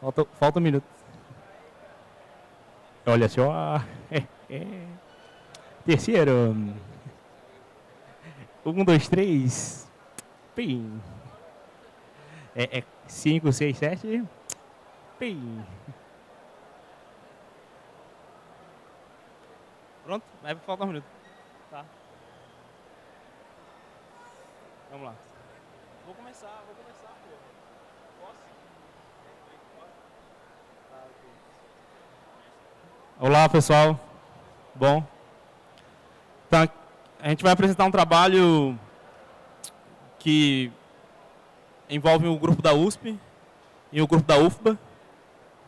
Falta, falta um minuto. Olha só. Terceiro. Um, dois, três. Pim. É, é cinco, seis, sete. Pim. Pronto? Vai faltar um minuto. Tá. Vamos lá. Vou começar, vou começar, pô. Posso? Olá, pessoal. Bom. Então, a gente vai apresentar um trabalho que envolve o grupo da USP e o grupo da UFBA,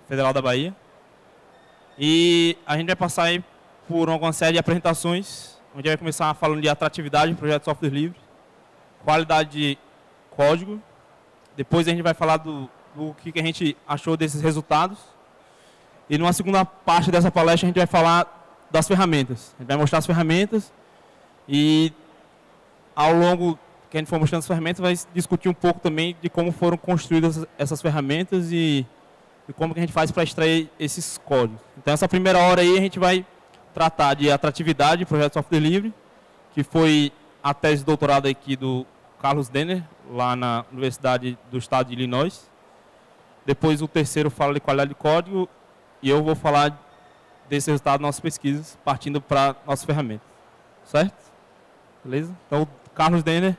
Federal da Bahia. E a gente vai passar aí por uma série de apresentações, onde vai começar falando de atratividade do projeto de software livre, qualidade de código, depois a gente vai falar do, do que a gente achou desses resultados, e numa segunda parte dessa palestra a gente vai falar das ferramentas. A gente vai mostrar as ferramentas e ao longo que a gente for mostrando as ferramentas, vai discutir um pouco também de como foram construídas essas ferramentas e, e como que a gente faz para extrair esses códigos. Então, essa primeira hora aí a gente vai tratar de atratividade, projeto software livre, que foi a tese de doutorado aqui do Carlos Denner, lá na Universidade do Estado de Illinois. Depois o terceiro fala de qualidade de código e eu vou falar desse resultado das nossas pesquisas, partindo para nossas ferramentas. Certo? Beleza? Então, o Carlos Denner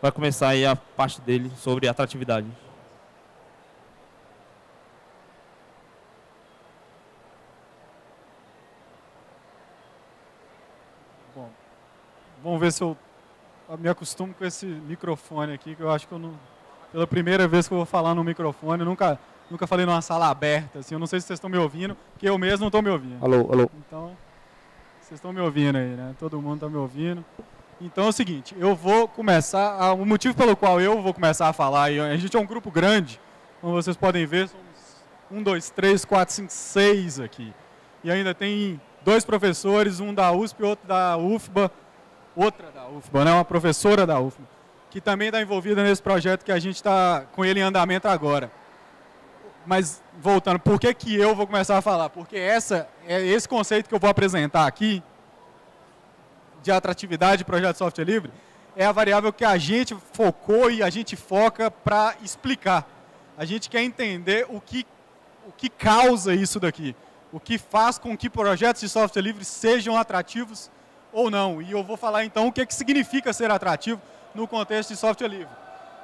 vai começar aí a parte dele sobre atratividade. Bom, vamos ver se eu me acostumo com esse microfone aqui, que eu acho que eu não, pela primeira vez que eu vou falar no microfone, nunca, nunca falei numa sala aberta, assim, eu não sei se vocês estão me ouvindo, porque eu mesmo não estou me ouvindo. Alô, alô. Então, vocês estão me ouvindo aí, né? Todo mundo está me ouvindo. Então é o seguinte, eu vou começar, o motivo pelo qual eu vou começar a falar, a gente é um grupo grande, como vocês podem ver, somos um, dois, três, quatro, cinco, seis aqui. E ainda tem dois professores, um da USP, outro da UFBA, outra da UFBA, né, uma professora da UFBA, que também está envolvida nesse projeto que a gente está com ele em andamento agora. Mas voltando, por que, que eu vou começar a falar? Porque essa é esse conceito que eu vou apresentar aqui, de atratividade de projeto de software livre é a variável que a gente focou e a gente foca para explicar. A gente quer entender o que, o que causa isso daqui, o que faz com que projetos de software livre sejam atrativos ou não. E eu vou falar então o que, é que significa ser atrativo no contexto de software livre.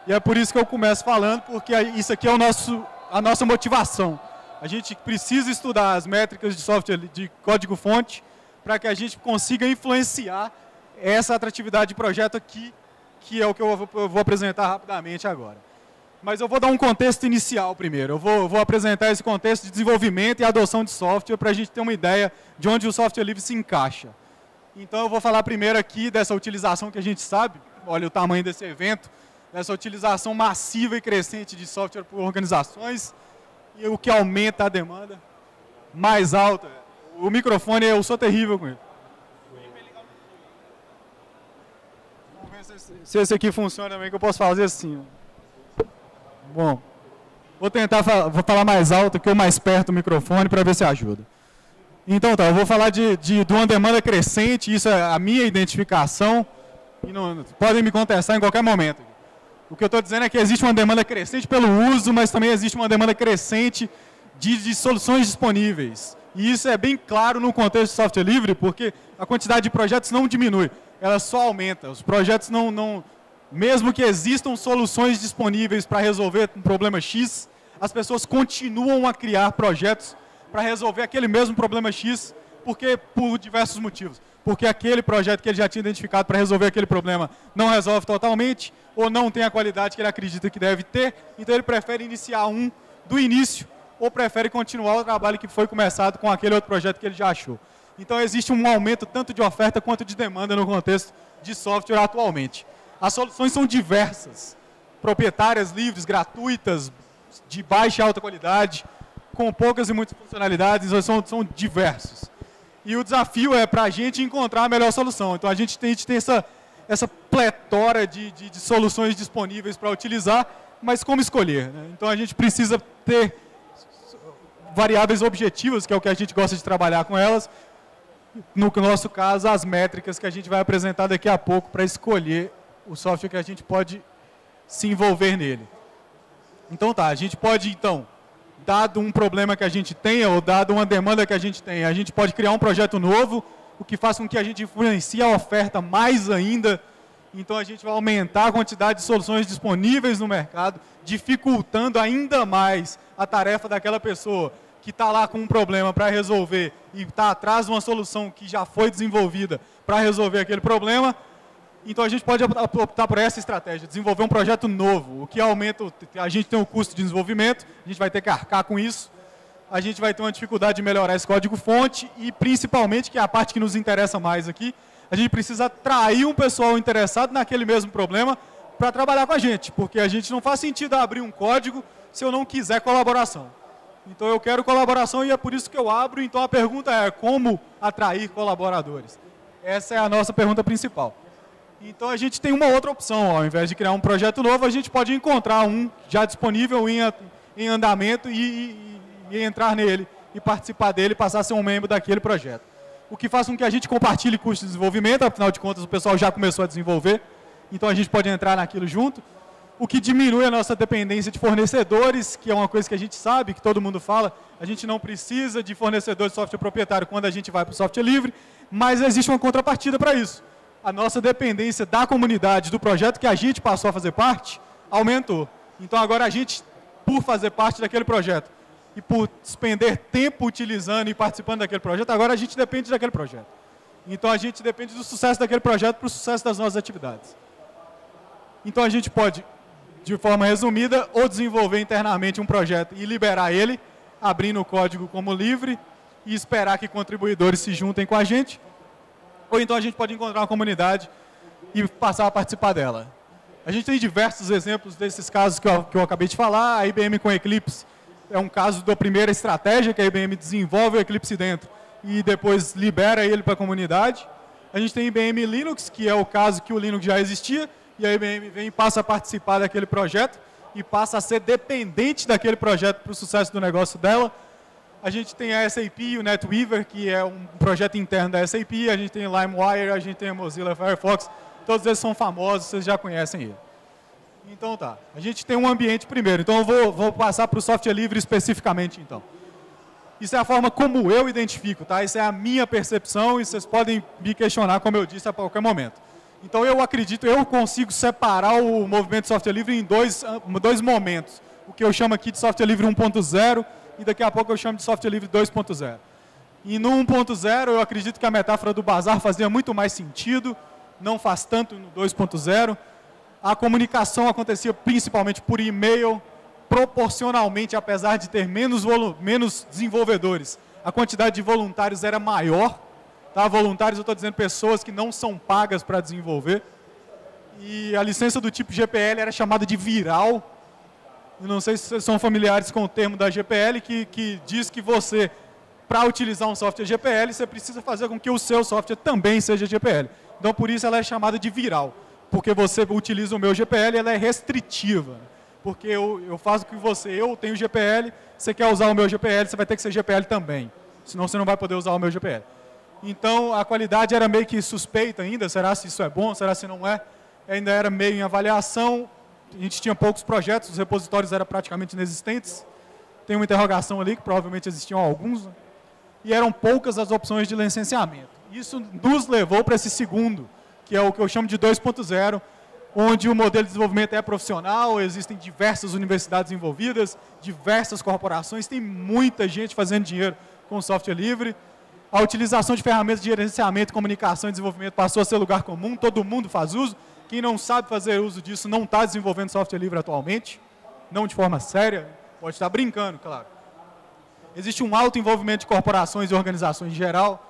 E é por isso que eu começo falando, porque isso aqui é o nosso, a nossa motivação. A gente precisa estudar as métricas de software de código-fonte para que a gente consiga influenciar essa atratividade de projeto aqui, que é o que eu vou, apresentar rapidamente agora. Mas eu vou dar um contexto inicial primeiro. Eu vou, eu vou apresentar esse contexto de desenvolvimento e adoção de software para a gente ter uma ideia de onde o software livre se encaixa. Então eu vou falar primeiro aqui dessa utilização que a gente sabe, olha o tamanho desse evento, dessa utilização massiva e crescente de software por organizações e o que aumenta a demanda mais alta o microfone, eu sou terrível com ele. Vamos ver se, se esse aqui funciona também, que eu posso fazer assim. Bom, vou tentar falar, vou falar mais alto que eu mais perto do microfone para ver se ajuda. Então tá, eu vou falar de, de, de uma demanda crescente, isso é a minha identificação, e não, podem me contestar em qualquer momento. O que eu estou dizendo é que existe uma demanda crescente pelo uso, mas também existe uma demanda crescente de, de soluções disponíveis. E isso é bem claro no contexto de software livre, porque a quantidade de projetos não diminui, ela só aumenta. Os projetos não, não mesmo que existam soluções disponíveis para resolver um problema X, as pessoas continuam a criar projetos para resolver aquele mesmo problema X, porque por diversos motivos. Porque aquele projeto que ele já tinha identificado para resolver aquele problema não resolve totalmente, ou não tem a qualidade que ele acredita que deve ter, então ele prefere iniciar um do início ou prefere continuar o trabalho que foi começado com aquele outro projeto que ele já achou. Então existe um aumento tanto de oferta quanto de demanda no contexto de software atualmente. As soluções são diversas, proprietárias, livres, gratuitas, de baixa e alta qualidade, com poucas e muitas funcionalidades, são, são diversos. E o desafio é para a gente encontrar a melhor solução. Então a gente tem, a gente tem essa, essa pletora de, de, de soluções disponíveis para utilizar, mas como escolher? Né? Então a gente precisa ter variáveis objetivas, que é o que a gente gosta de trabalhar com elas. No nosso caso, as métricas que a gente vai apresentar daqui a pouco para escolher o software que a gente pode se envolver nele. Então tá, a gente pode então, dado um problema que a gente tenha ou dado uma demanda que a gente tenha, a gente pode criar um projeto novo, o que faz com que a gente influencie a oferta mais ainda. Então a gente vai aumentar a quantidade de soluções disponíveis no mercado, dificultando ainda mais a tarefa daquela pessoa que está lá com um problema para resolver e está atrás de uma solução que já foi desenvolvida para resolver aquele problema. Então a gente pode optar por essa estratégia, desenvolver um projeto novo, o que aumenta, a gente tem um custo de desenvolvimento, a gente vai ter que arcar com isso, a gente vai ter uma dificuldade de melhorar esse código-fonte e principalmente, que é a parte que nos interessa mais aqui, a gente precisa atrair um pessoal interessado naquele mesmo problema para trabalhar com a gente, porque a gente não faz sentido abrir um código se eu não quiser colaboração. Então eu quero colaboração e é por isso que eu abro. Então a pergunta é como atrair colaboradores? Essa é a nossa pergunta principal. Então a gente tem uma outra opção, ao invés de criar um projeto novo, a gente pode encontrar um já disponível em, em andamento e, e, e entrar nele e participar dele, passar a ser um membro daquele projeto. O que faz com que a gente compartilhe custos de desenvolvimento, afinal de contas o pessoal já começou a desenvolver, então a gente pode entrar naquilo junto o que diminui a nossa dependência de fornecedores, que é uma coisa que a gente sabe, que todo mundo fala, a gente não precisa de fornecedor de software proprietário quando a gente vai para o software livre, mas existe uma contrapartida para isso. A nossa dependência da comunidade, do projeto que a gente passou a fazer parte, aumentou. Então agora a gente, por fazer parte daquele projeto e por despender tempo utilizando e participando daquele projeto, agora a gente depende daquele projeto. Então a gente depende do sucesso daquele projeto para o sucesso das nossas atividades. Então a gente pode de forma resumida, ou desenvolver internamente um projeto e liberar ele, abrindo o código como livre e esperar que contribuidores se juntem com a gente, ou então a gente pode encontrar uma comunidade e passar a participar dela. A gente tem diversos exemplos desses casos que eu, que eu acabei de falar. A IBM com Eclipse é um caso da primeira estratégia que a IBM desenvolve o Eclipse dentro e depois libera ele para a comunidade. A gente tem IBM Linux, que é o caso que o Linux já existia, e a IBM vem e passa a participar daquele projeto e passa a ser dependente daquele projeto para o sucesso do negócio dela. A gente tem a SAP o NetWeaver, que é um projeto interno da SAP, a gente tem LimeWire, a gente tem a Mozilla Firefox, todos eles são famosos, vocês já conhecem ele. Então tá, a gente tem um ambiente primeiro, então eu vou, vou passar para o software livre especificamente então. Isso é a forma como eu identifico, tá? Isso é a minha percepção e vocês podem me questionar, como eu disse, a qualquer momento. Então eu acredito, eu consigo separar o movimento de software livre em dois, dois momentos. O que eu chamo aqui de software livre 1.0 e daqui a pouco eu chamo de software livre 2.0. E no 1.0 eu acredito que a metáfora do bazar fazia muito mais sentido, não faz tanto no 2.0. A comunicação acontecia principalmente por e-mail, proporcionalmente, apesar de ter menos, menos desenvolvedores, a quantidade de voluntários era maior Tá? Voluntários, eu estou dizendo pessoas que não são pagas para desenvolver. E a licença do tipo GPL era chamada de viral. Não sei se vocês são familiares com o termo da GPL, que, que diz que você, para utilizar um software GPL, você precisa fazer com que o seu software também seja GPL. Então, por isso ela é chamada de viral. Porque você utiliza o meu GPL, ela é restritiva. Porque eu, eu faço com que você, eu tenho GPL, você quer usar o meu GPL, você vai ter que ser GPL também. Senão você não vai poder usar o meu GPL. Então a qualidade era meio que suspeita ainda, será se isso é bom, será se não é? Ainda era meio em avaliação, a gente tinha poucos projetos, os repositórios eram praticamente inexistentes. Tem uma interrogação ali, que provavelmente existiam alguns, né? e eram poucas as opções de licenciamento. Isso nos levou para esse segundo, que é o que eu chamo de 2.0, onde o modelo de desenvolvimento é profissional, existem diversas universidades envolvidas, diversas corporações, tem muita gente fazendo dinheiro com software livre, a utilização de ferramentas de gerenciamento, comunicação e desenvolvimento passou a ser lugar comum, todo mundo faz uso. Quem não sabe fazer uso disso não está desenvolvendo software livre atualmente, não de forma séria, pode estar brincando, claro. Existe um alto envolvimento de corporações e organizações em geral.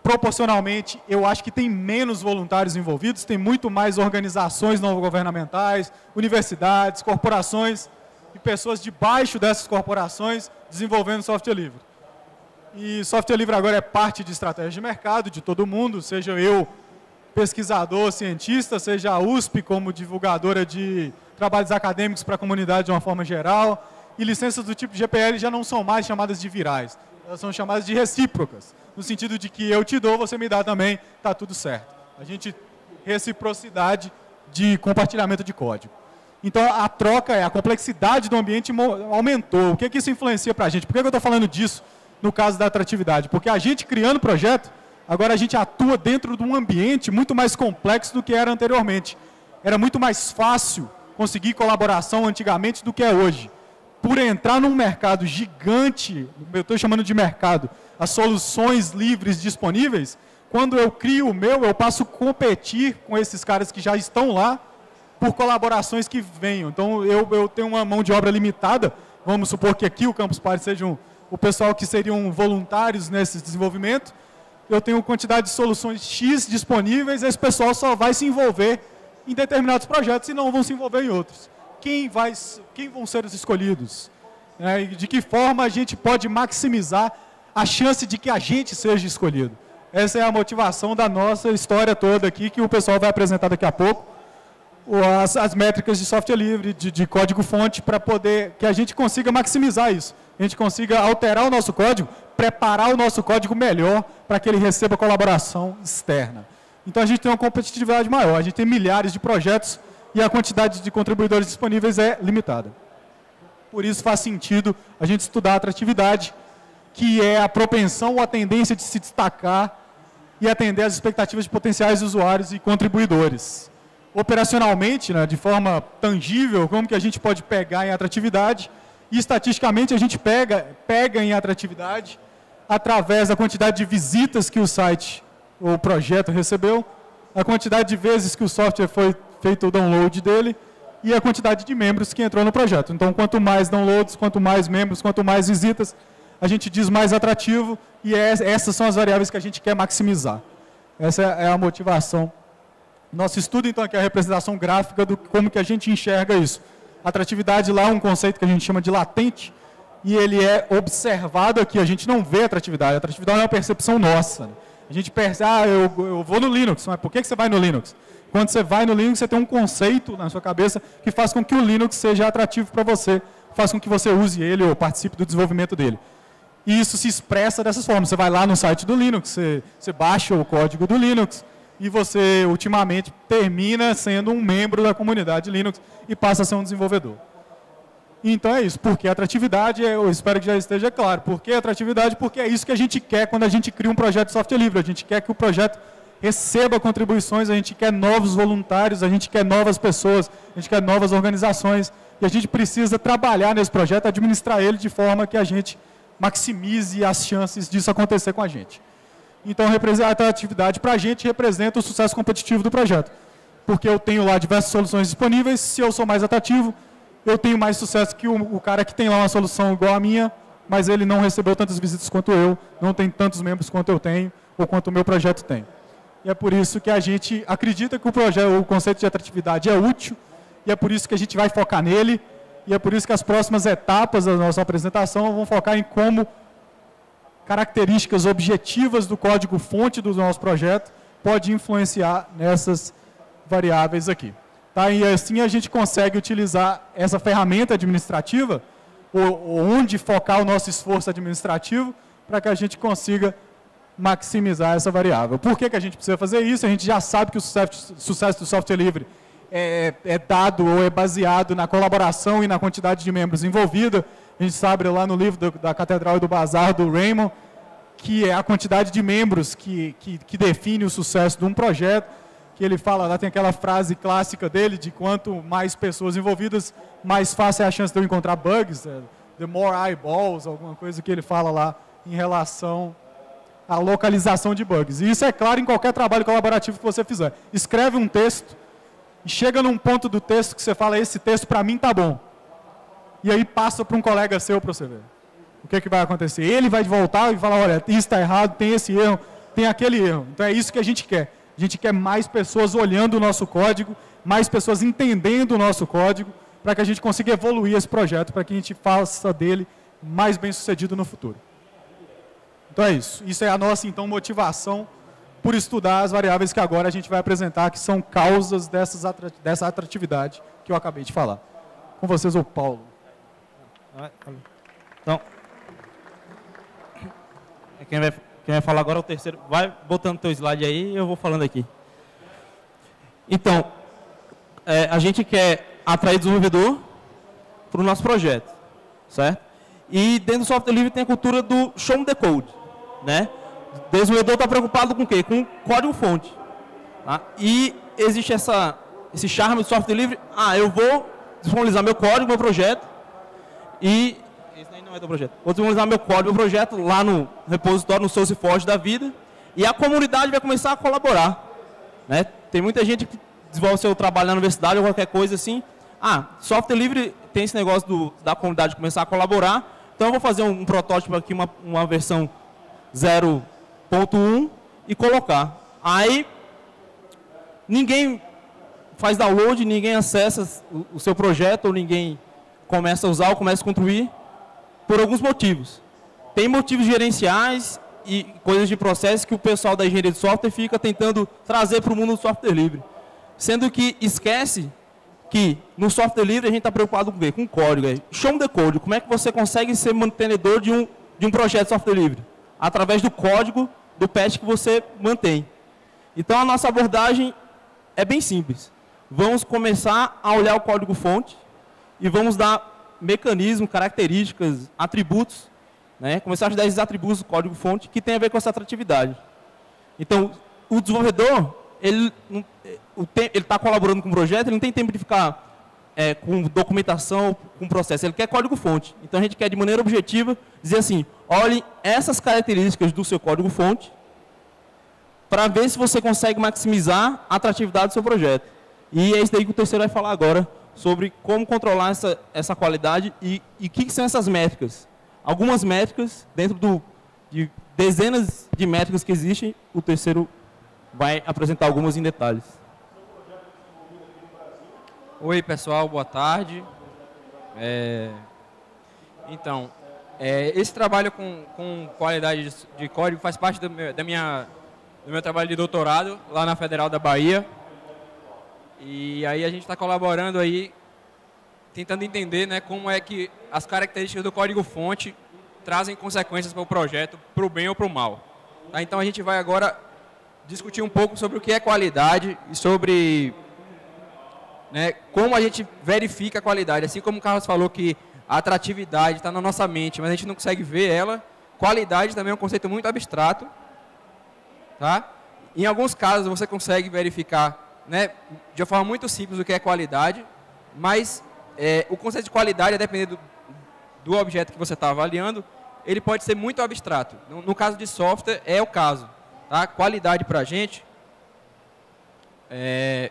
Proporcionalmente, eu acho que tem menos voluntários envolvidos, tem muito mais organizações não governamentais, universidades, corporações e pessoas debaixo dessas corporações desenvolvendo software livre. E software livre agora é parte de estratégia de mercado de todo mundo, seja eu pesquisador, cientista, seja a USP como divulgadora de trabalhos acadêmicos para a comunidade de uma forma geral. e licenças do tipo GPL já não são mais chamadas de virais, elas são chamadas de recíprocas, no sentido de que eu te dou, você me dá também, está tudo certo. A gente, reciprocidade de compartilhamento de código. Então a troca a complexidade do ambiente aumentou. O que, é que isso influencia para a gente? Por que, que eu estou falando disso no caso da atratividade? Porque a gente criando projeto, agora a gente atua dentro de um ambiente muito mais complexo do que era anteriormente. Era muito mais fácil conseguir colaboração antigamente do que é hoje. Por entrar num mercado gigante, eu estou chamando de mercado, as soluções livres disponíveis, quando eu crio o meu, eu passo a competir com esses caras que já estão lá por colaborações que venham. Então, eu, eu tenho uma mão de obra limitada, vamos supor que aqui o Campus Party seja um, o pessoal que seriam voluntários nesse desenvolvimento, eu tenho quantidade de soluções X disponíveis, esse pessoal só vai se envolver em determinados projetos e não vão se envolver em outros. Quem, vai, quem vão ser os escolhidos? É, de que forma a gente pode maximizar a chance de que a gente seja escolhido? Essa é a motivação da nossa história toda aqui, que o pessoal vai apresentar daqui a pouco as, as métricas de software livre, de, de código-fonte, para poder que a gente consiga maximizar isso. A gente consiga alterar o nosso código, preparar o nosso código melhor para que ele receba colaboração externa. Então a gente tem uma competitividade maior, a gente tem milhares de projetos e a quantidade de contribuidores disponíveis é limitada. Por isso faz sentido a gente estudar a atratividade, que é a propensão ou a tendência de se destacar e atender às expectativas de potenciais usuários e contribuidores operacionalmente, né, de forma tangível, como que a gente pode pegar em atratividade. E estatisticamente a gente pega, pega em atratividade através da quantidade de visitas que o site ou o projeto recebeu, a quantidade de vezes que o software foi feito o download dele e a quantidade de membros que entrou no projeto. Então, quanto mais downloads, quanto mais membros, quanto mais visitas, a gente diz mais atrativo e é, essas são as variáveis que a gente quer maximizar. Essa é a motivação nosso estudo, então, aqui é a representação gráfica do como que a gente enxerga isso. Atratividade lá é um conceito que a gente chama de latente, e ele é observado aqui, a gente não vê atratividade, atratividade é uma percepção nossa. A gente percebe, ah, eu, eu vou no Linux, mas por que, que você vai no Linux? Quando você vai no Linux, você tem um conceito na sua cabeça que faz com que o Linux seja atrativo para você, faz com que você use ele ou participe do desenvolvimento dele. E isso se expressa dessas formas. Você vai lá no site do Linux, você, você baixa o código do Linux, e você ultimamente termina sendo um membro da comunidade Linux e passa a ser um desenvolvedor. Então é isso, porque atratividade, eu espero que já esteja claro. Por que atratividade? Porque é isso que a gente quer quando a gente cria um projeto de software livre. A gente quer que o projeto receba contribuições, a gente quer novos voluntários, a gente quer novas pessoas, a gente quer novas organizações. E a gente precisa trabalhar nesse projeto, administrar ele de forma que a gente maximize as chances disso acontecer com a gente. Então, a atratividade para a gente representa o sucesso competitivo do projeto. Porque eu tenho lá diversas soluções disponíveis, se eu sou mais atrativo, eu tenho mais sucesso que o, o cara que tem lá uma solução igual a minha, mas ele não recebeu tantas visitas quanto eu, não tem tantos membros quanto eu tenho, ou quanto o meu projeto tem. E é por isso que a gente acredita que o, projeto, o conceito de atratividade é útil, e é por isso que a gente vai focar nele, e é por isso que as próximas etapas da nossa apresentação vão focar em como características objetivas do código-fonte do nosso projeto pode influenciar nessas variáveis aqui. Tá? E assim a gente consegue utilizar essa ferramenta administrativa, ou, onde focar o nosso esforço administrativo, para que a gente consiga maximizar essa variável. Por que, que a gente precisa fazer isso? A gente já sabe que o sucesso, sucesso do software livre é, é, dado ou é baseado na colaboração e na quantidade de membros envolvida. A gente sabe lá no livro do, da Catedral e do Bazar, do Raymond, que é a quantidade de membros que, que, que, define o sucesso de um projeto, que ele fala, lá tem aquela frase clássica dele, de quanto mais pessoas envolvidas, mais fácil é a chance de eu encontrar bugs, é, the more eyeballs, alguma coisa que ele fala lá em relação à localização de bugs. E isso é claro em qualquer trabalho colaborativo que você fizer. Escreve um texto e chega num ponto do texto que você fala, esse texto para mim tá bom e aí passa para um colega seu para você ver. O que, é que vai acontecer? Ele vai voltar e falar, olha, isso está errado, tem esse erro, tem aquele erro. Então é isso que a gente quer. A gente quer mais pessoas olhando o nosso código, mais pessoas entendendo o nosso código, para que a gente consiga evoluir esse projeto, para que a gente faça dele mais bem sucedido no futuro. Então é isso. Isso é a nossa, então, motivação por estudar as variáveis que agora a gente vai apresentar, que são causas dessas, dessa atratividade que eu acabei de falar. Com vocês, o Paulo. Então, quem vai, quem vai falar agora é o terceiro. Vai botando teu slide aí e eu vou falando aqui. Então, é, a gente quer atrair desenvolvedor para o nosso projeto, certo? E dentro do software livre tem a cultura do show the code, né? Desenvolvedor está preocupado com o quê? Com código fonte. Tá? E existe essa, esse charme do software livre. Ah, eu vou disponibilizar meu código, meu projeto e esse aí não é do projeto. Vou disponibilizar meu código, meu projeto lá no repositório, no SourceForge da vida e a comunidade vai começar a colaborar. Né? Tem muita gente que desenvolve seu trabalho na universidade ou qualquer coisa assim. Ah, software livre tem esse negócio do, da comunidade começar a colaborar. Então eu vou fazer um, um protótipo aqui, uma, uma versão 0.1 e colocar. Aí ninguém faz download, ninguém acessa o, o seu projeto, ou ninguém começa a usar ou começa a construir por alguns motivos. Tem motivos gerenciais e coisas de processo que o pessoal da engenharia de software fica tentando trazer para o mundo do software livre. Sendo que esquece que no software livre a gente está preocupado com o quê? Com código. É. Show the code. Como é que você consegue ser mantenedor de um, de um projeto de software livre? Através do código do patch que você mantém. Então a nossa abordagem é bem simples. Vamos começar a olhar o código fonte e vamos dar mecanismos, características, atributos, né? começar a estudar esses atributos do código fonte que tem a ver com essa atratividade. Então, o desenvolvedor, ele está colaborando com o projeto, ele não tem tempo de ficar é, com documentação, com processo, ele quer código fonte. Então, a gente quer, de maneira objetiva, dizer assim, olhe essas características do seu código fonte para ver se você consegue maximizar a atratividade do seu projeto. E é isso daí que o terceiro vai falar agora, sobre como controlar essa, essa qualidade e o que, que, são essas métricas. Algumas métricas, dentro do, de dezenas de métricas que existem, o terceiro vai apresentar algumas em detalhes. Oi, pessoal, boa tarde. É... Então, é, esse trabalho com, com qualidade de, código faz parte do meu, da minha, do meu trabalho de doutorado lá na Federal da Bahia. E aí a gente está colaborando aí, tentando entender né, como é que as características do código-fonte trazem consequências para o projeto, para o bem ou para o mal. Tá? Então a gente vai agora discutir um pouco sobre o que é qualidade e sobre né, como a gente verifica a qualidade. Assim como o Carlos falou que a atratividade está na nossa mente, mas a gente não consegue ver ela, qualidade também é um conceito muito abstrato. Tá? Em alguns casos você consegue verificar né, de uma forma muito simples o que é qualidade, mas é, o conceito de qualidade, a depender do, do objeto que você está avaliando, ele pode ser muito abstrato. No, no, caso de software, é o caso. Tá? Qualidade para a gente é,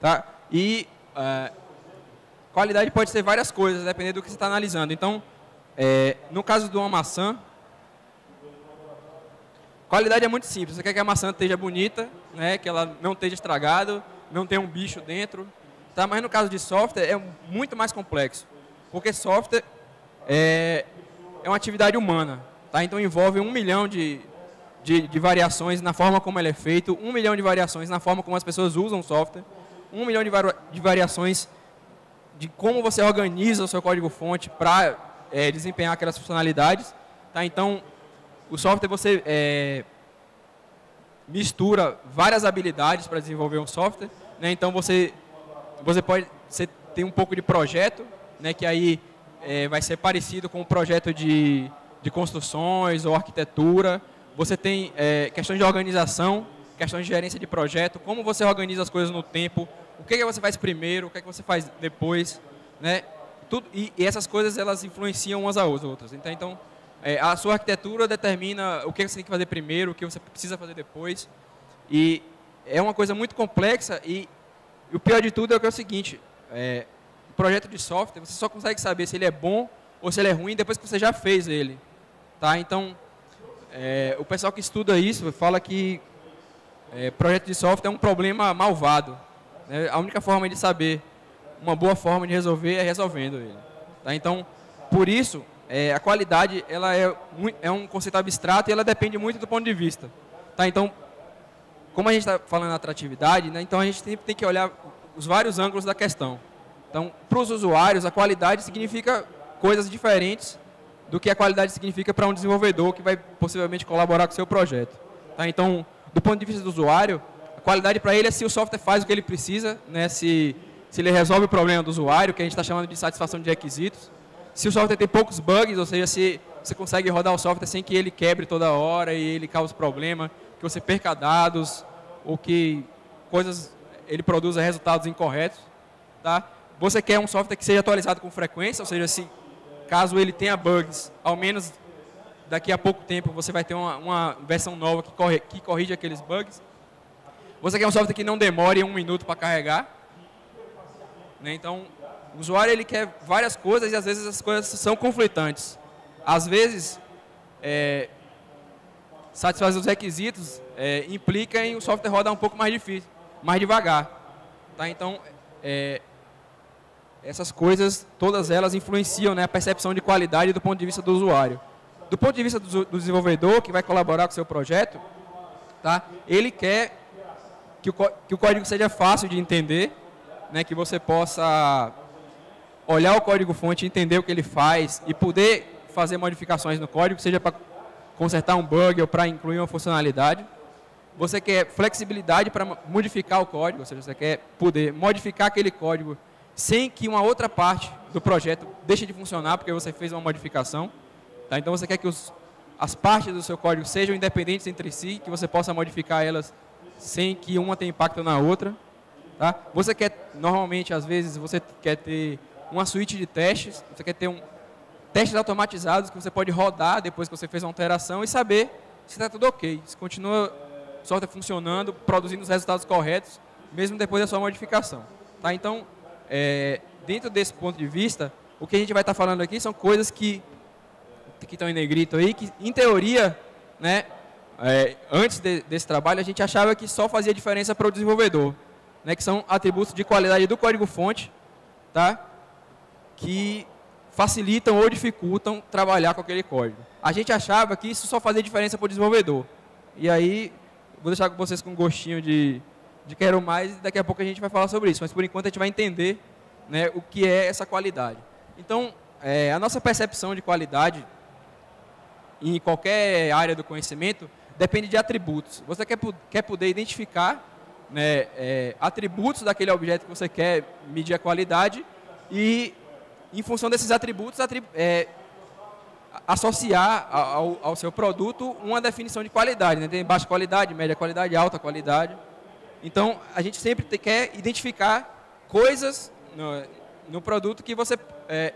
tá? E é, qualidade pode ser várias coisas, dependendo do que você está analisando. Então, é, no caso de uma maçã, Qualidade é muito simples. Você quer que a maçã esteja bonita, né? que ela não esteja estragada, não tenha um bicho dentro. Tá? Mas no caso de software é muito mais complexo. Porque software é, é uma atividade humana. Tá? Então envolve um milhão de, de, de, variações na forma como ele é feito, um milhão de variações na forma como as pessoas usam o software, um milhão de, de variações de como você organiza o seu código-fonte para é, desempenhar aquelas funcionalidades. Tá? Então, o software você é, mistura várias habilidades para desenvolver um software. Né? Então você, você pode você tem um pouco de projeto, né? que aí é, vai ser parecido com o um projeto de, de construções ou arquitetura. Você tem é, questões de organização, questões de gerência de projeto, como você organiza as coisas no tempo, o que, que você faz primeiro, o que, que você faz depois. Né? Tudo, e, e essas coisas elas influenciam umas às outras. Então, então é, a sua arquitetura determina o que você tem que fazer primeiro, o que você precisa fazer depois. E é uma coisa muito complexa e, e o pior de tudo é, que é o seguinte, é, projeto de software, você só consegue saber se ele é bom ou se ele é ruim depois que você já fez ele. Tá? Então, é, o pessoal que estuda isso fala que é, projeto de software é um problema malvado. Né? A única forma de saber uma boa forma de resolver é resolvendo ele. Tá? Então, por isso, é, a qualidade ela é, é um conceito abstrato e ela depende muito do ponto de vista. Tá? Então, como a gente está falando de atratividade, né, então a gente sempre tem que olhar os vários ângulos da questão. Então, para os usuários, a qualidade significa coisas diferentes do que a qualidade significa para um desenvolvedor que vai possivelmente colaborar com o seu projeto. Tá? Então, do ponto de vista do usuário, a qualidade para ele é se o software faz o que ele precisa, né? se, se ele resolve o problema do usuário, que a gente está chamando de satisfação de requisitos, se o software tem poucos bugs, ou seja, se você consegue rodar o software sem que ele quebre toda hora e ele cause problema, que você perca dados, ou que coisas ele produza resultados incorretos, tá? Você quer um software que seja atualizado com frequência, ou seja, se caso ele tenha bugs, ao menos daqui a pouco tempo você vai ter uma, uma versão nova que, corre, que corrige aqueles bugs. Você quer um software que não demore um minuto para carregar. Né? Então, o usuário ele quer várias coisas e às vezes as coisas são conflitantes. Às vezes, é, satisfazer os requisitos é, implica em o software rodar um pouco mais difícil, mais devagar. Tá? Então, é, essas coisas, todas elas influenciam né, a percepção de qualidade do ponto de vista do usuário. Do ponto de vista do, do desenvolvedor que vai colaborar com o seu projeto, tá? ele quer que o, que o código seja fácil de entender, né, que você possa olhar o código-fonte, entender o que ele faz e poder fazer modificações no código, seja para consertar um bug ou para incluir uma funcionalidade. Você quer flexibilidade para modificar o código, ou seja, você quer poder modificar aquele código sem que uma outra parte do projeto deixe de funcionar porque você fez uma modificação. Tá? Então você quer que os, as partes do seu código sejam independentes entre si, que você possa modificar elas sem que uma tenha impacto na outra. Tá? Você quer, normalmente, às vezes, você quer ter uma suíte de testes, você quer ter um, testes automatizados que você pode rodar depois que você fez uma alteração e saber se está tudo ok, se continua o software funcionando, produzindo os resultados corretos, mesmo depois da sua modificação. Tá? Então, é, dentro desse ponto de vista, o que a gente vai estar falando aqui são coisas que que estão em negrito aí, que em teoria, né, é, antes de, desse trabalho, a gente achava que só fazia diferença para o desenvolvedor, né, que são atributos de qualidade do código-fonte, tá, que facilitam ou dificultam trabalhar com aquele código. A gente achava que isso só fazia diferença para o desenvolvedor. E aí, vou deixar com vocês com um gostinho de, de quero mais, e daqui a pouco a gente vai falar sobre isso. Mas por enquanto a gente vai entender né, o que é essa qualidade. Então, é, a nossa percepção de qualidade em qualquer área do conhecimento depende de atributos. Você quer, quer poder identificar né, é, atributos daquele objeto que você quer medir a qualidade e, em função desses atributos, atrib é, associar ao, ao, seu produto uma definição de qualidade. Né? Tem baixa qualidade, média qualidade, alta qualidade. Então, a gente sempre quer identificar coisas no, no produto que você é,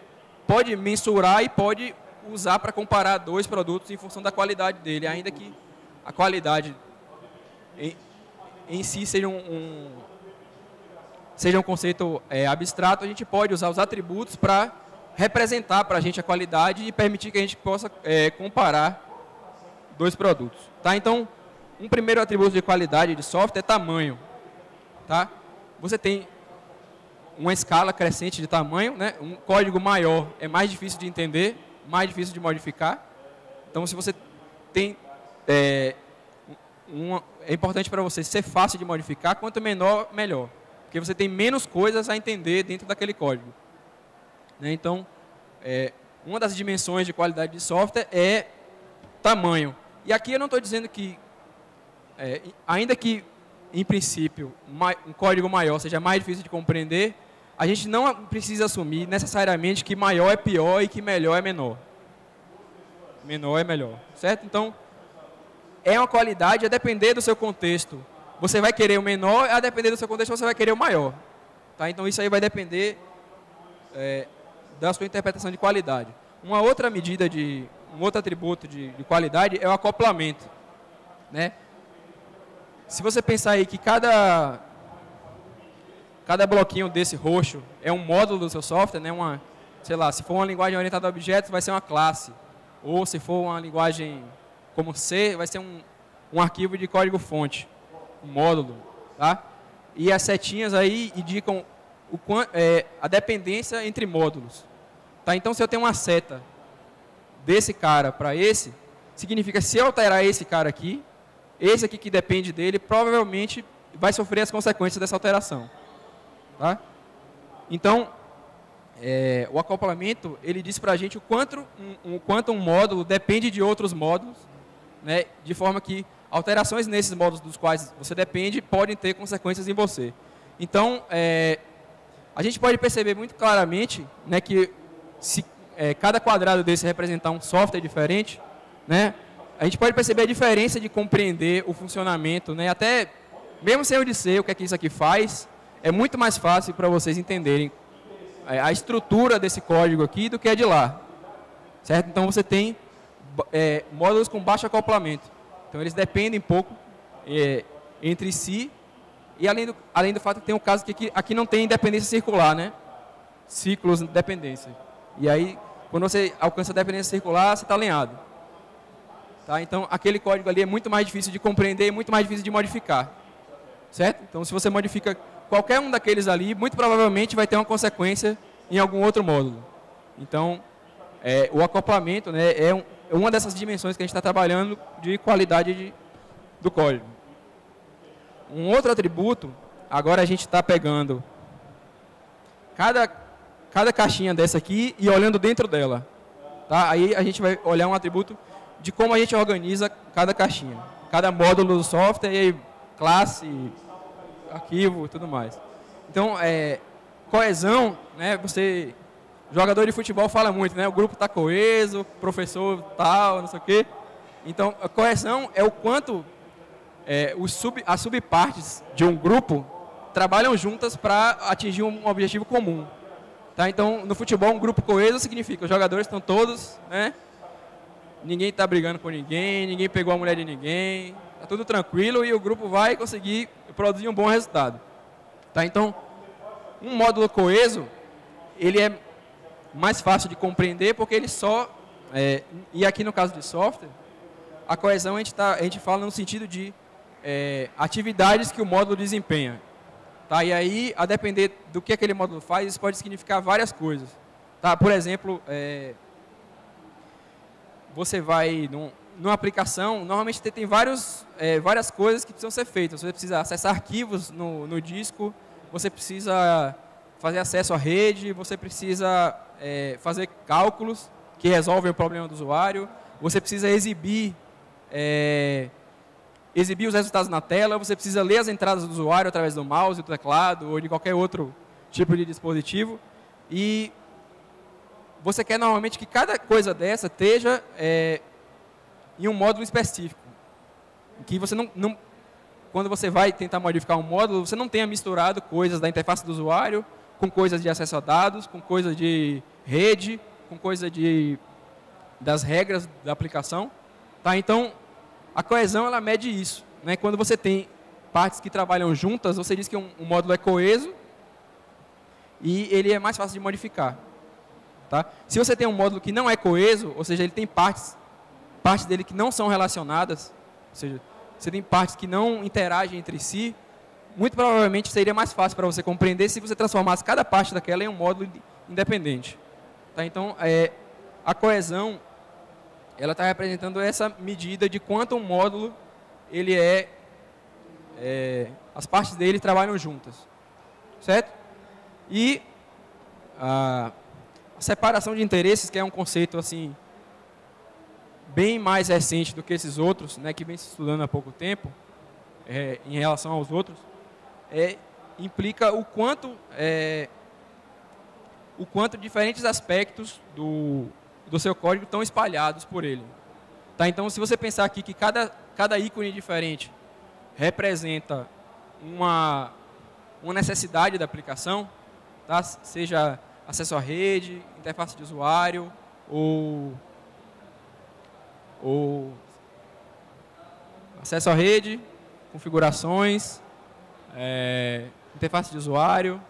pode mensurar e pode usar para comparar dois produtos em função da qualidade dele, ainda que a qualidade em, em si seja um, um, seja um conceito é, abstrato, a gente pode usar os atributos para representar para a gente a qualidade e permitir que a gente possa é, comparar dois produtos. Tá? Então, um primeiro atributo de qualidade de software é tamanho. Tá? Você tem uma escala crescente de tamanho, né? um código maior é mais difícil de entender, mais difícil de modificar. Então, se você tem... É, é importante para você ser fácil de modificar, quanto menor, melhor. Porque você tem menos coisas a entender dentro daquele código. Né? Então, é, uma das dimensões de qualidade de software é tamanho. E aqui eu não estou dizendo que, é, ainda que, em princípio, um código maior seja mais difícil de compreender, a gente não precisa assumir necessariamente que maior é pior e que melhor é menor. Menor é melhor, certo? Então, é uma qualidade a depender do seu contexto. Você vai querer o menor, a depender do seu contexto você vai querer o maior. Tá? Então, isso aí vai depender é, da sua interpretação de qualidade. Uma outra medida de, um outro atributo de, de qualidade é o acoplamento. Né? Se você pensar aí que cada, cada bloquinho desse roxo é um módulo do seu software, né? uma, sei lá, se for uma linguagem orientada a objetos, vai ser uma classe. Ou se for uma linguagem como C, vai ser um, um arquivo de código-fonte, um módulo. Tá? E as setinhas aí indicam o, é, a dependência entre módulos. Tá? Então, se eu tenho uma seta desse cara para esse, significa se eu alterar esse cara aqui, esse aqui que depende dele, provavelmente vai sofrer as consequências dessa alteração. Tá? Então, é, o acoplamento ele diz para a gente o quanto um, o quanto um módulo depende de outros módulos, né, de forma que alterações nesses módulos dos quais você depende podem ter consequências em você. Então, é, a gente pode perceber muito claramente né, que se é, cada quadrado desse representar um software diferente, né, a gente pode perceber a diferença de compreender o funcionamento, né, até mesmo sem eu dizer o que é que isso aqui faz, é muito mais fácil para vocês entenderem é, a estrutura desse código aqui do que é de lá. Certo? Então você tem é, módulos com baixo acoplamento. Então eles dependem um pouco é, entre si. E além do, além do fato que tem um caso que aqui, aqui não tem independência circular, né? Ciclos de dependência. E aí, quando você alcança a dependência circular, você está alinhado. Tá? Então, aquele código ali é muito mais difícil de compreender e muito mais difícil de modificar. Certo? Então, se você modifica qualquer um daqueles ali, muito provavelmente vai ter uma consequência em algum outro módulo. Então, é, o acoplamento né, é, um, é, uma dessas dimensões que a gente está trabalhando de qualidade de, do código. Um outro atributo, agora a gente está pegando cada, cada caixinha dessa aqui e olhando dentro dela. Tá? Aí a gente vai olhar um atributo de como a gente organiza cada caixinha. Cada módulo do software, classe, arquivo e tudo mais. Então, é, coesão, né, você, jogador de futebol fala muito, né, o grupo está coeso, professor tal, não sei o quê. Então, a coesão é o quanto é, os sub, as subpartes de um grupo trabalham juntas para atingir um objetivo comum. Tá? Então, no futebol, um grupo coeso significa os jogadores estão todos, né, ninguém está brigando com ninguém, ninguém pegou a mulher de ninguém, está tudo tranquilo e o grupo vai conseguir produzir um bom resultado. Tá? Então, um módulo coeso, ele é mais fácil de compreender porque ele só, é, e aqui no caso de software, a coesão a gente, tá, a gente fala no sentido de é, atividades que o módulo desempenha. Tá? E aí, a depender do que aquele módulo faz, isso pode significar várias coisas. Tá? Por exemplo, é, você vai num, numa aplicação, normalmente tem vários, é, várias coisas que precisam ser feitas. Você precisa acessar arquivos no, no disco, você precisa fazer acesso à rede, você precisa é, fazer cálculos que resolvem o problema do usuário, você precisa exibir, é, exibir os resultados na tela, você precisa ler as entradas do usuário através do mouse, do teclado ou de qualquer outro tipo de dispositivo. E você quer normalmente que cada coisa dessa esteja é, em um módulo específico. Que você não, não, quando você vai tentar modificar um módulo, você não tenha misturado coisas da interface do usuário com coisas de acesso a dados, com coisas de rede, com coisas de das regras da aplicação. Tá? Então, a coesão ela mede isso. Né? Quando você tem partes que trabalham juntas, você diz que um, um módulo é coeso e ele é mais fácil de modificar. Tá? Se você tem um módulo que não é coeso, ou seja, ele tem partes partes dele que não são relacionadas, ou seja, você tem partes que não interagem entre si, muito provavelmente seria mais fácil para você compreender se você transformasse cada parte daquela em um módulo independente. Tá? Então, é, a coesão, ela está representando essa medida de quanto um módulo ele é, é, as partes dele trabalham juntas, certo? E a, a separação de interesses, que é um conceito assim bem mais recente do que esses outros, né, que vem se estudando há pouco tempo, é, em relação aos outros, é, implica o quanto, é, o quanto diferentes aspectos do, do seu código estão espalhados por ele. Tá? Então, se você pensar aqui que cada, cada ícone diferente representa uma, uma necessidade da aplicação, tá? seja acesso à rede, interface de usuário ou ou acesso à rede, configurações, é, interface de usuário.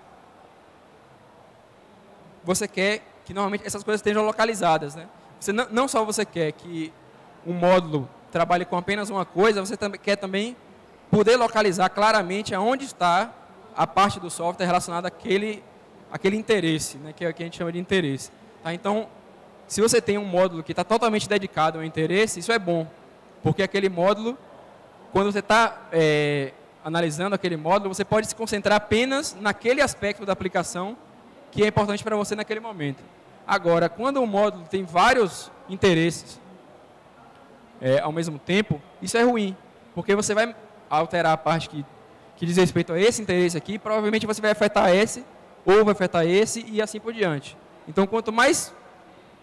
Você quer que normalmente essas coisas estejam localizadas. Né? Você não, não só você quer que um módulo trabalhe com apenas uma coisa, você também quer também poder localizar claramente aonde está a parte do software relacionada àquele, àquele interesse, né, que é o que a gente chama de interesse. Tá? Então, se você tem um módulo que está totalmente dedicado ao interesse, isso é bom, porque aquele módulo, quando você está é, analisando aquele módulo, você pode se concentrar apenas naquele aspecto da aplicação que é importante para você naquele momento. Agora, quando um módulo tem vários interesses é, ao mesmo tempo, isso é ruim, porque você vai alterar a parte que, que diz respeito a esse interesse aqui, provavelmente você vai afetar esse, ou vai afetar esse, e assim por diante. Então, quanto mais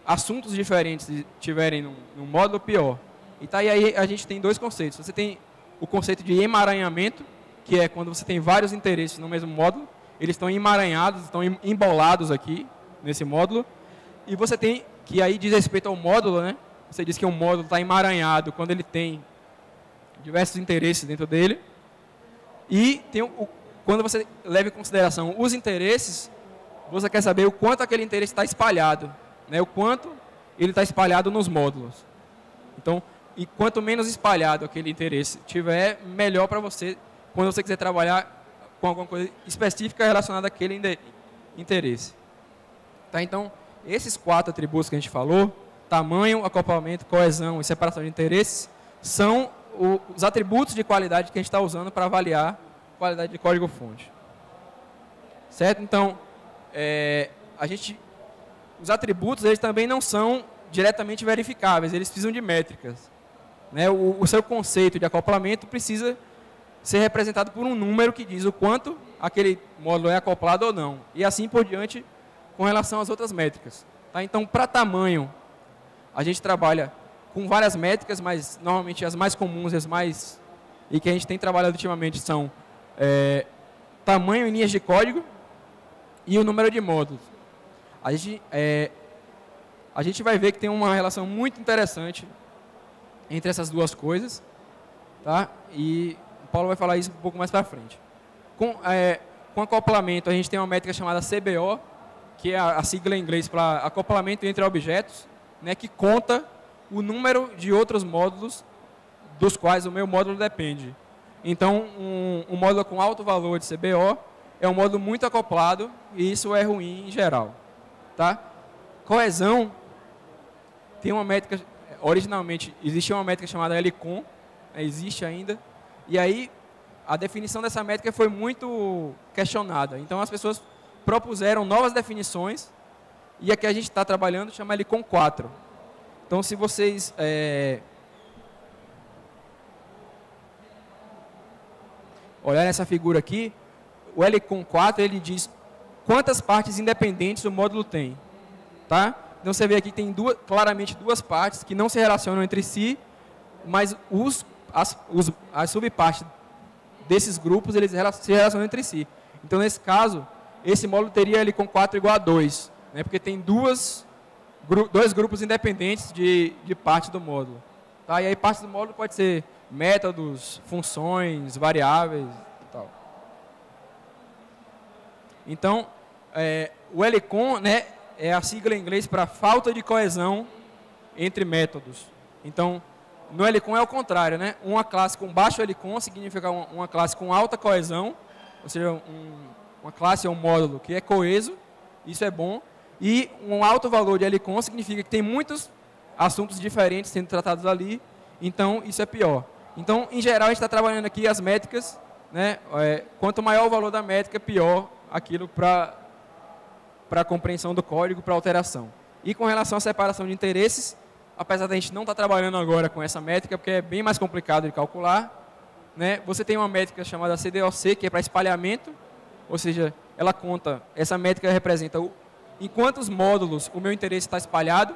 assuntos diferentes tiverem num, módulo, pior. E tá aí a gente tem dois conceitos. Você tem o conceito de emaranhamento, que é quando você tem vários interesses no mesmo módulo, eles estão emaranhados, estão embolados aqui nesse módulo. E você tem, que aí diz respeito ao módulo, né? Você diz que um módulo está emaranhado quando ele tem diversos interesses dentro dele. E tem o, quando você leva em consideração os interesses, você quer saber o quanto aquele interesse está espalhado, né? o quanto ele está espalhado nos módulos. Então, e quanto menos espalhado aquele interesse tiver, melhor para você quando você quiser trabalhar com alguma coisa específica relacionada àquele interesse. Tá? Então, esses quatro atributos que a gente falou, tamanho, acoplamento, coesão e separação de interesses, são os atributos de qualidade que a gente está usando para avaliar qualidade de código-fonte. Certo? Então, é, a gente, os atributos eles também não são diretamente verificáveis, eles precisam de métricas. Né? O, o seu conceito de acoplamento precisa ser representado por um número que diz o quanto aquele módulo é acoplado ou não. E assim por diante com relação às outras métricas. Tá? Então, para tamanho, a gente trabalha com várias métricas, mas normalmente as mais comuns as mais e que a gente tem trabalhado ultimamente são é, tamanho em linhas de código e o número de módulos. A gente, é, a gente vai ver que tem uma relação muito interessante entre essas duas coisas, tá? E o Paulo vai falar isso um pouco mais para frente. Com, é, com acoplamento, a gente tem uma métrica chamada CBO, que é a, a sigla em inglês para acoplamento entre objetos, né, que conta o número de outros módulos dos quais o meu módulo depende. Então, um, um módulo com alto valor de CBO é um módulo muito acoplado e isso é ruim em geral. Tá? Coesão tem uma métrica, originalmente existia uma métrica chamada LCON, né, existe ainda, e aí a definição dessa métrica foi muito questionada. Então as pessoas propuseram novas definições e a que a gente está trabalhando chama ele com 4. Então se vocês é, olharem essa figura aqui, o L com 4 ele diz quantas partes independentes o módulo tem. Tá? Então você vê aqui que tem duas, claramente duas partes que não se relacionam entre si, mas os as, os, as subpartes desses grupos eles se relacionam entre si. Então, nesse caso, esse módulo teria ele com 4 igual a 2, né, porque tem duas, gru, dois grupos independentes de, de parte do módulo. Tá? E aí, parte do módulo pode ser métodos, funções, variáveis e tal. Então, é, o LCON né, é a sigla em inglês para falta de coesão entre métodos. Então, no Helicon é o contrário, né? Uma classe com baixo Helicon significa uma, classe com alta coesão, ou seja, um, uma classe ou um módulo que é coeso, isso é bom. E um alto valor de Helicon significa que tem muitos assuntos diferentes sendo tratados ali, então isso é pior. Então, em geral, a gente está trabalhando aqui as métricas, né? É, quanto maior o valor da métrica, pior aquilo para a compreensão do código, para alteração. E com relação à separação de interesses, apesar da gente não estar tá trabalhando agora com essa métrica, porque é bem mais complicado de calcular, né? você tem uma métrica chamada CDOC, que é para espalhamento, ou seja, ela conta, essa métrica representa o, em quantos módulos o meu interesse está espalhado,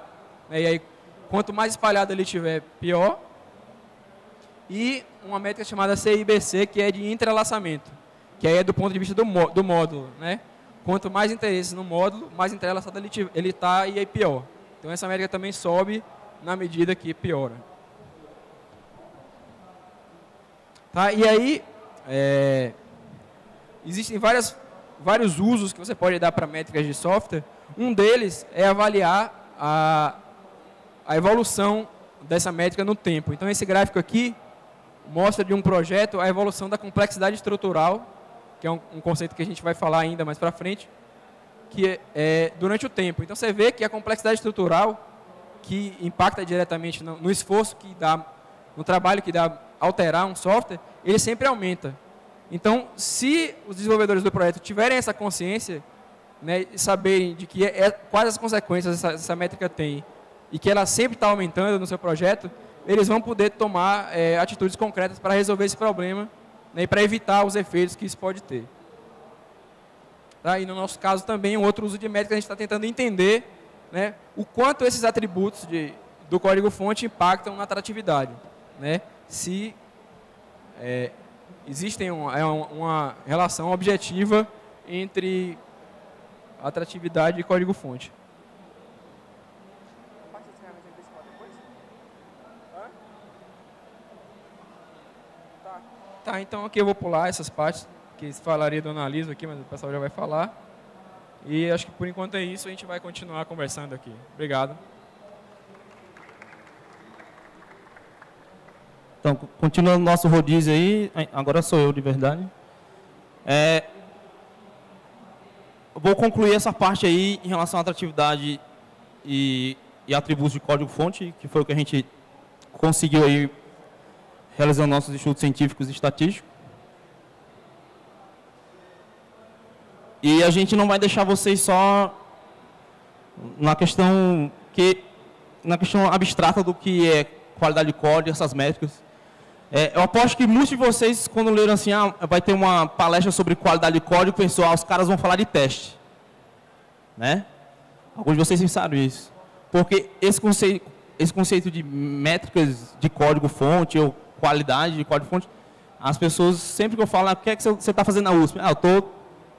né? e aí quanto mais espalhado ele tiver, pior. E uma métrica chamada CIBC, que é de entrelaçamento, que aí é do ponto de vista do, do módulo. Né? Quanto mais interesse no módulo, mais entrelaçado ele está e aí pior. Então essa métrica também sobe na medida que piora. Tá? E aí, é, existem várias, vários usos que você pode dar para métricas de software. Um deles é avaliar a, a evolução dessa métrica no tempo. Então, esse gráfico aqui mostra de um projeto a evolução da complexidade estrutural, que é um, um conceito que a gente vai falar ainda mais para frente, que é, é durante o tempo. Então, você vê que a complexidade estrutural que impacta diretamente no, no, esforço que dá, no trabalho que dá alterar um software, ele sempre aumenta. Então, se os desenvolvedores do projeto tiverem essa consciência né, e saberem de que é, é, quais as consequências essa, essa métrica tem e que ela sempre está aumentando no seu projeto, eles vão poder tomar é, atitudes concretas para resolver esse problema né, para evitar os efeitos que isso pode ter. Tá? E no nosso caso também, um outro uso de métrica, a gente está tentando entender né, o quanto esses atributos de, do código-fonte impactam na atratividade. Né? Se é, existem uma, é uma relação objetiva entre atratividade e código-fonte. Tá, então aqui eu vou pular essas partes que falaria do analiso aqui, mas o pessoal já vai falar. E acho que por enquanto é isso, a gente vai continuar conversando aqui. Obrigado. Então, continuando nosso rodízio aí, agora sou eu de verdade. É, vou concluir essa parte aí em relação à atratividade e, e atributos de código-fonte, que foi o que a gente conseguiu aí realizando nossos estudos científicos e estatísticos. E a gente não vai deixar vocês só na questão que na questão abstrata do que é qualidade de código, essas métricas. É, eu aposto que muitos de vocês, quando leram assim, ah, vai ter uma palestra sobre qualidade de código, pensou, ah, os caras vão falar de teste. Né? Alguns de vocês pensaram isso. Porque esse conceito, esse conceito de métricas de código-fonte, ou qualidade de código-fonte, as pessoas, sempre que eu falo, ah, o que é que você está fazendo na USP? Ah, eu estou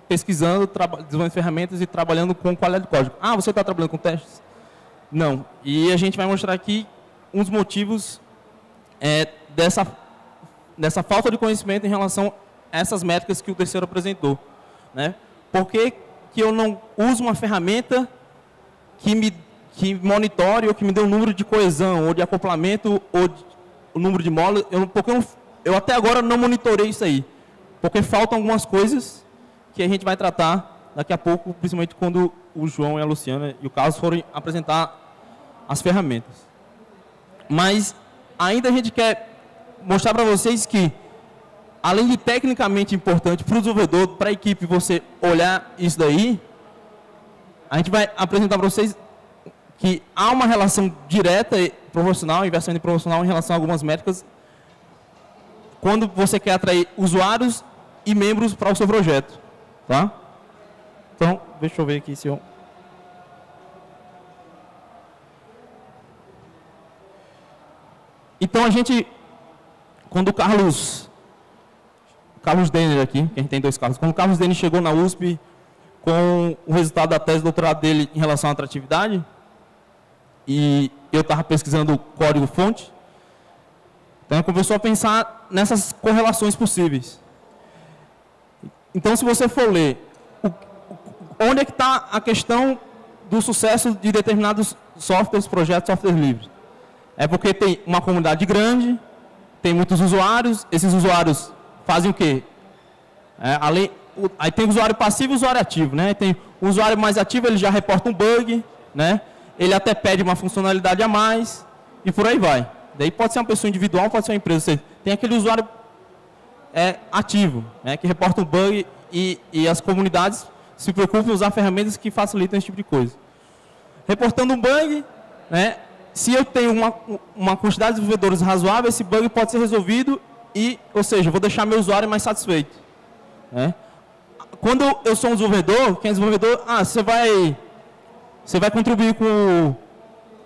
pesquisando, desenvolvendo ferramentas e trabalhando com qualidade de código. Ah, você está trabalhando com testes? Não. E a gente vai mostrar aqui uns motivos é, dessa dessa falta de conhecimento em relação a essas métricas que o terceiro apresentou. Né? Por que, que eu não uso uma ferramenta que me que monitore ou que me dê um número de coesão, ou de acoplamento, ou de, o número de molas? Eu, porque eu, eu até agora não monitorei isso aí. Porque faltam algumas coisas que a gente vai tratar daqui a pouco, principalmente quando o João e a Luciana e o Carlos forem apresentar as ferramentas. Mas ainda a gente quer mostrar para vocês que, além de tecnicamente importante para o desenvolvedor, para a equipe você olhar isso daí, a gente vai apresentar para vocês que há uma relação direta e proporcional, inversamente proporcional em relação a algumas métricas, quando você quer atrair usuários e membros para o seu projeto. Tá? Então, deixa eu ver aqui se eu... Então a gente quando o Carlos, Carlos Denner aqui, que a gente tem dois Carlos, quando o Carlos Denner chegou na USP com o resultado da tese de doutorado dele em relação à atratividade, e eu estava pesquisando o código-fonte, então ele começou a pensar nessas correlações possíveis. Então, se você for ler, o, onde é que está a questão do sucesso de determinados softwares, projetos, softwares livres? É porque tem uma comunidade grande, tem muitos usuários, esses usuários fazem o quê? É, além, o, aí tem usuário passivo e o usuário ativo, né? Tem o usuário mais ativo, ele já reporta um bug, né? Ele até pede uma funcionalidade a mais e por aí vai. Daí pode ser uma pessoa individual, pode ser uma empresa. Tem aquele usuário é, ativo, né? Que reporta um bug e, e as comunidades se preocupam em usar ferramentas que facilitam esse tipo de coisa. Reportando um bug, né? se eu tenho uma, uma quantidade de desenvolvedores razoável, esse bug pode ser resolvido e, ou seja, vou deixar meu usuário mais satisfeito. Né? Quando eu sou um desenvolvedor, quem é desenvolvedor, ah, você vai, você vai contribuir com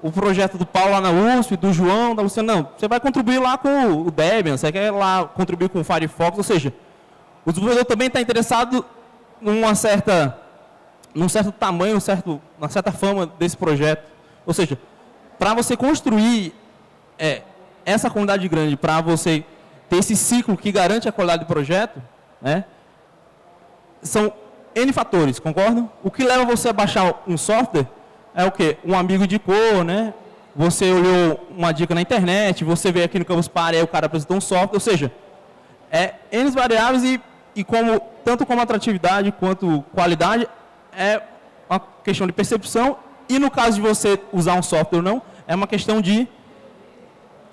o, o projeto do Paulo lá na USP, do João, da Luciana, não, você vai contribuir lá com o Debian, você quer lá contribuir com o Firefox, ou seja, o desenvolvedor também está interessado numa certa, num certo tamanho, certo, uma certa fama desse projeto. Ou seja, para você construir é, essa comunidade grande, para você ter esse ciclo que garante a qualidade do projeto, né, são N fatores, concordam? O que leva você a baixar um software é o quê? Um amigo indicou, né? Você olhou uma dica na internet, você veio aqui no Campus Party, aí o cara apresentou um software, ou seja, é N variáveis e, e como, tanto como atratividade quanto qualidade, é uma questão de percepção e no caso de você usar um software ou não, é uma questão de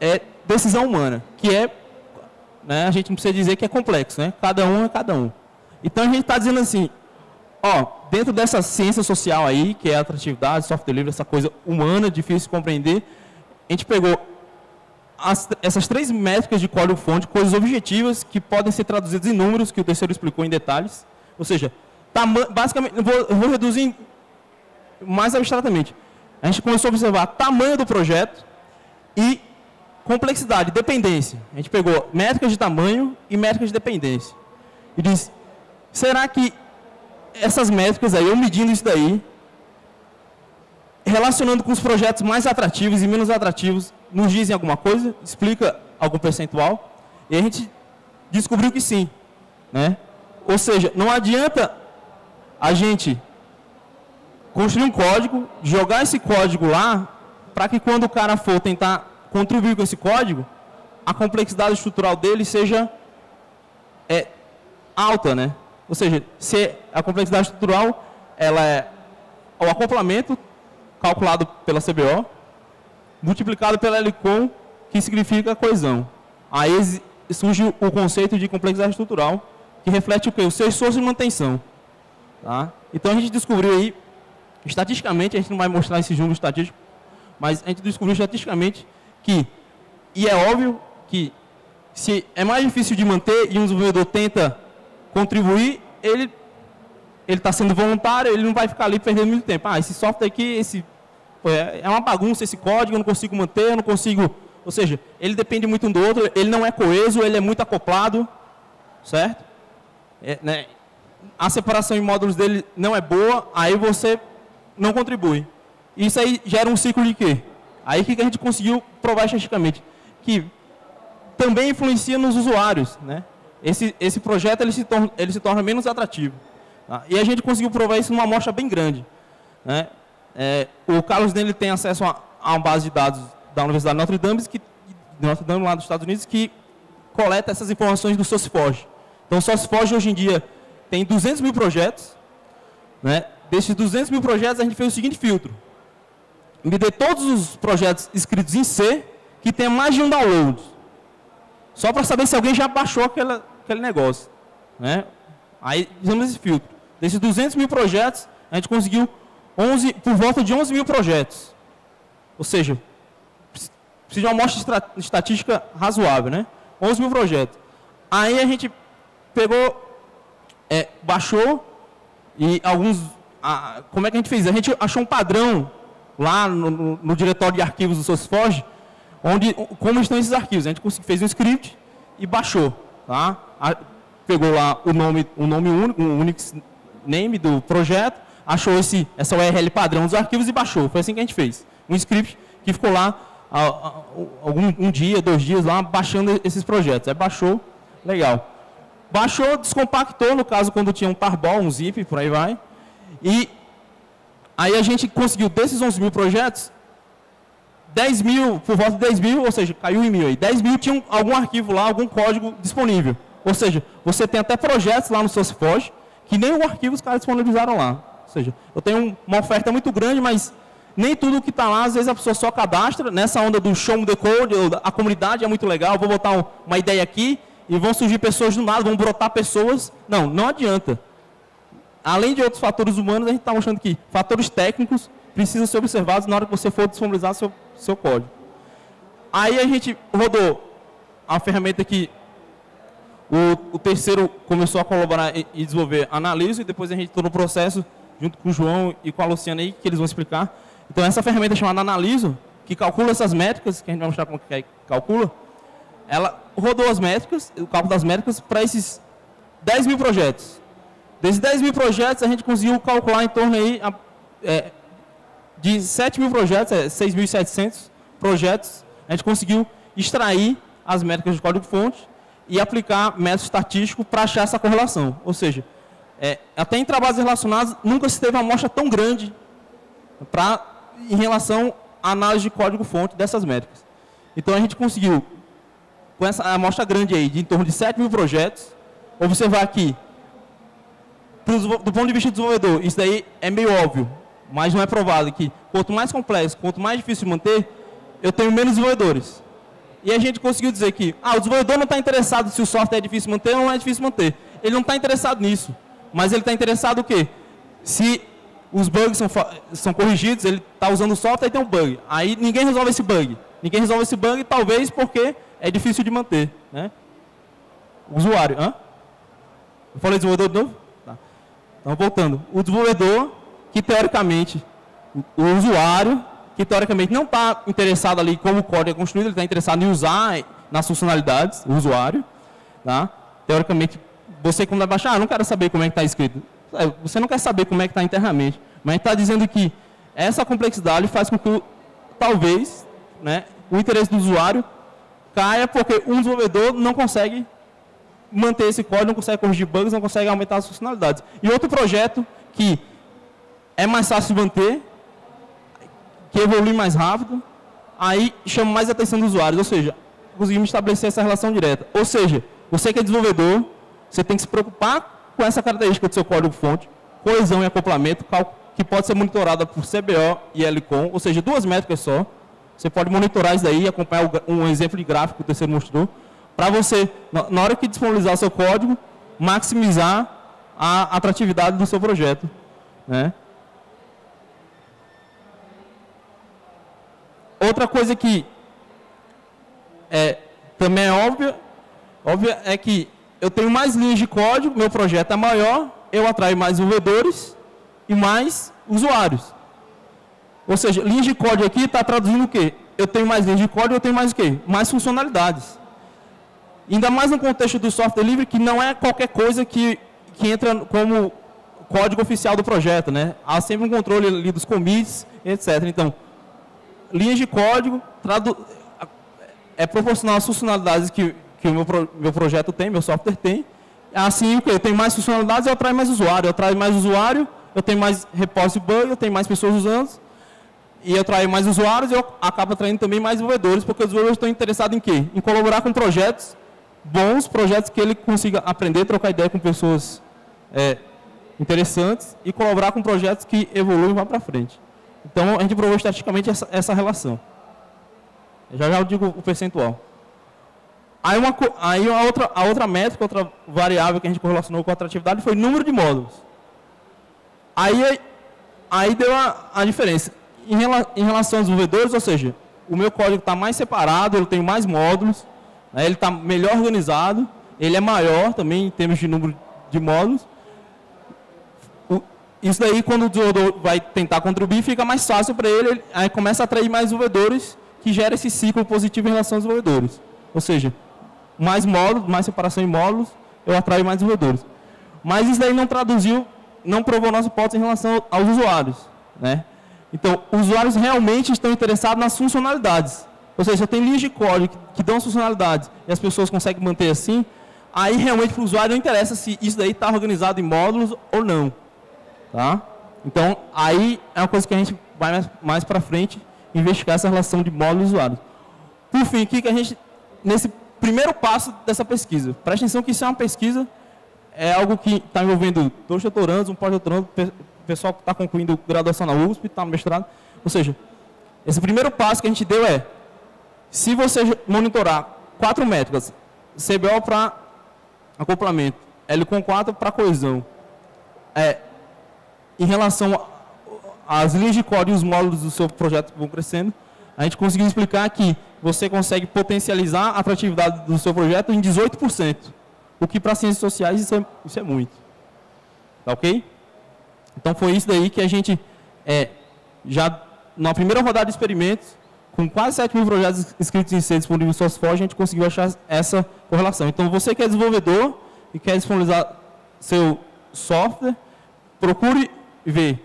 é, decisão humana, que é, né, a gente não precisa dizer que é complexo, né? Cada um é cada um. Então a gente está dizendo assim, ó, dentro dessa ciência social aí, que é a atratividade, software livre, essa coisa humana, difícil de compreender, a gente pegou as, essas três métricas de código-fonte, coisas objetivas que podem ser traduzidas em números, que o terceiro explicou em detalhes. Ou seja, basicamente, eu vou, eu vou reduzir mais abstratamente. A gente começou a observar tamanho do projeto e complexidade, dependência. A gente pegou métricas de tamanho e métricas de dependência. E diz, será que essas métricas aí, eu medindo isso daí, relacionando com os projetos mais atrativos e menos atrativos, nos dizem alguma coisa? Explica algum percentual? E a gente descobriu que sim. Né? Ou seja, não adianta a gente construir um código, jogar esse código lá, para que quando o cara for tentar contribuir com esse código, a complexidade estrutural dele seja é, alta, né? Ou seja, se a complexidade estrutural ela é o acoplamento calculado pela CBO multiplicado pela LCOM, que significa coesão. Aí surge o conceito de complexidade estrutural, que reflete o quê? O seu esforço de manutenção. Tá? Então a gente descobriu aí, estatisticamente, a gente não vai mostrar esse número estatístico, mas a gente descobriu estatisticamente que, e é óbvio que se é mais difícil de manter e um desenvolvedor tenta contribuir, ele ele está sendo voluntário, ele não vai ficar ali perdendo muito tempo. Ah, esse software aqui, esse é, é uma bagunça esse código, eu não consigo manter, eu não consigo. Ou seja, ele depende muito um do outro, ele não é coeso, ele é muito acoplado, certo? É, né? A separação em módulos dele não é boa, aí você não contribui. Isso aí gera um ciclo de quê? Aí que a gente conseguiu provar estatisticamente que também influencia nos usuários, né? Esse, esse projeto ele se, torna, ele se torna menos atrativo. Tá? E a gente conseguiu provar isso numa amostra bem grande. Né? É, o Carlos dele tem acesso a, a, uma base de dados da Universidade de Notre Dame, que, Notre Dame lá dos Estados Unidos, que coleta essas informações do SourceForge. Então, o SourceForge hoje em dia tem 200 mil projetos. Né? Desses 200 mil projetos, a gente fez o seguinte filtro. Me dê todos os projetos escritos em C que tenha mais de um download. Só para saber se alguém já baixou aquela, aquele negócio. Né? Aí fizemos esse filtro. Desses 200 mil projetos, a gente conseguiu 11, por volta de 11 mil projetos. Ou seja, precisa de uma amostra estatística razoável, né? 11 mil projetos. Aí a gente pegou, é, baixou e alguns... A, como é que a gente fez? A gente achou um padrão lá no, no, no diretório de arquivos do SourceForge, onde, como estão esses arquivos. A gente fez um script e baixou. Tá? Pegou lá o nome, o nome único, o Unix name do projeto, achou esse, essa URL padrão dos arquivos e baixou. Foi assim que a gente fez. Um script que ficou lá algum um dia, dois dias lá, baixando esses projetos. Aí baixou, legal. Baixou, descompactou, no caso, quando tinha um tarball, um zip, por aí vai. E aí a gente conseguiu, desses 11 mil projetos, 10 mil, por volta de 10 mil, ou seja, caiu em mil aí. 10 mil tinham algum arquivo lá, algum código disponível. Ou seja, você tem até projetos lá no SourceForge que nem o arquivo os caras disponibilizaram lá. Ou seja, eu tenho uma oferta muito grande, mas nem tudo que está lá, às vezes a pessoa só cadastra. Nessa onda do show the code, a comunidade é muito legal, vou botar uma ideia aqui e vão surgir pessoas do nada, vão brotar pessoas. Não, não adianta. Além de outros fatores humanos, a gente está mostrando que fatores técnicos precisam ser observados na hora que você for disponibilizar seu, seu código. Aí a gente rodou a ferramenta que o, o terceiro começou a colaborar e, e desenvolver análise, e depois a gente todo o processo junto com o João e com a Luciana aí, que eles vão explicar. Então, essa ferramenta chamada Analiso, que calcula essas métricas, que a gente vai mostrar como que é, calcula, ela rodou as métricas, o cálculo das métricas, para esses 10 mil projetos. Desses 10 mil projetos, a gente conseguiu calcular em torno aí, é, de 7 mil projetos, é, 6.700 projetos, a gente conseguiu extrair as métricas de código-fonte e aplicar método estatístico para achar essa correlação. Ou seja, é, até em trabalhos relacionados, nunca se teve uma amostra tão grande pra, em relação à análise de código-fonte dessas métricas. Então, a gente conseguiu, com essa amostra grande aí, de em torno de 7 mil projetos, observar aqui, do ponto de vista do desenvolvedor, isso daí é meio óbvio, mas não é provado que quanto mais complexo, quanto mais difícil de manter, eu tenho menos desenvolvedores. E a gente conseguiu dizer que ah, o desenvolvedor não está interessado se o software é difícil manter ou não é difícil manter. Ele não está interessado nisso. Mas ele está interessado o quê? Se os bugs são, são corrigidos, ele está usando o software e tem um bug. Aí ninguém resolve esse bug. Ninguém resolve esse bug, talvez porque é difícil de manter. Né? O usuário. Hã? Eu falei desenvolvedor de novo? Tá. Então, voltando. O desenvolvedor, que teoricamente, o usuário, que teoricamente não está interessado ali como o código é construído, ele está interessado em usar nas funcionalidades, o usuário. Tá? Teoricamente, você quando vai baixar, ah, não quero saber como é que está escrito. É, você não quer saber como é que está internamente, mas está dizendo que essa complexidade faz com que, talvez, né, o interesse do usuário caia porque um desenvolvedor não consegue manter esse código, não consegue corrigir bugs, não consegue aumentar as funcionalidades. E outro projeto que é mais fácil de manter, que evolui mais rápido, aí chama mais atenção dos usuários, ou seja, conseguimos estabelecer essa relação direta. Ou seja, você que é desenvolvedor, você tem que se preocupar com essa característica do seu código-fonte, coesão e acoplamento, que pode ser monitorada por CBO e LCOM, ou seja, duas métricas só. Você pode monitorar isso daí acompanhar um exemplo de gráfico que o terceiro mostrou, para você, na hora que disponibilizar o seu código, maximizar a atratividade do seu projeto. Né? Outra coisa que é, também é óbvia, óbvia é que eu tenho mais linhas de código, meu projeto é maior, eu atraio mais desenvolvedores e mais usuários. Ou seja, linhas de código aqui está traduzindo o quê? Eu tenho mais linhas de código, eu tenho mais o quê? Mais funcionalidades. Ainda mais no contexto do software livre, que não é qualquer coisa que, que entra como código oficial do projeto. Né? Há sempre um controle ali dos commits, etc. Então, linhas de código é proporcional às funcionalidades que, que o meu, pro, meu projeto tem, meu software tem. Assim, o? Eu tenho mais funcionalidades, eu atraio mais usuário. Eu atraio mais usuário, eu tenho mais bug, eu tenho mais pessoas usando. E eu atraio mais usuários, eu acabo atraindo também mais desenvolvedores, porque os desenvolvedores estão interessados em quê? Em colaborar com projetos bons projetos que ele consiga aprender, trocar ideia com pessoas é, interessantes e colaborar com projetos que evoluem e vão para frente. Então, a gente provou estatisticamente essa, essa relação. Já já eu digo o percentual. Aí, uma, aí a, outra, a outra métrica, outra variável que a gente correlacionou com a atratividade foi o número de módulos. Aí, aí deu a, a diferença. Em, rela, em relação aos desenvolvedores, ou seja, o meu código está mais separado, eu tenho mais módulos, né? Ele está melhor organizado, ele é maior também em termos de número de módulos. Isso daí, quando o desenvolvedor vai tentar contribuir, fica mais fácil para ele, aí começa a atrair mais desenvolvedores, que gera esse ciclo positivo em relação aos desenvolvedores. Ou seja, mais módulos, mais separação em módulos, eu atraio mais desenvolvedores. Mas isso daí não traduziu, não provou nossa hipótese em relação aos usuários. Né? Então, os usuários realmente estão interessados nas funcionalidades. Ou seja, tem linhas de código que, que dão funcionalidades e as pessoas conseguem manter assim, aí realmente para o usuário não interessa se isso daí está organizado em módulos ou não. Tá? Então, aí é uma coisa que a gente vai mais, mais para frente investigar essa relação de módulos e usuários. Por fim, o que a gente, nesse primeiro passo dessa pesquisa, preste atenção que isso é uma pesquisa, é algo que está envolvendo dois doutorandos, um pós-doutorando, pessoal que está concluindo graduação na USP, está no mestrado. Ou seja, esse primeiro passo que a gente deu é se você monitorar quatro métricas, CBO para acoplamento, L com 4 para coesão, é, em relação às linhas de código e os módulos do seu projeto vão crescendo, a gente conseguiu explicar que você consegue potencializar a atratividade do seu projeto em 18%, o que para ciências sociais isso é, isso é muito. Tá ok? Então foi isso daí que a gente, é, já na primeira rodada de experimentos, com quase 7 mil projetos inscritos em C disponíveis no SourceForge, a gente conseguiu achar essa correlação. Então, você que é desenvolvedor e quer disponibilizar seu software, procure ver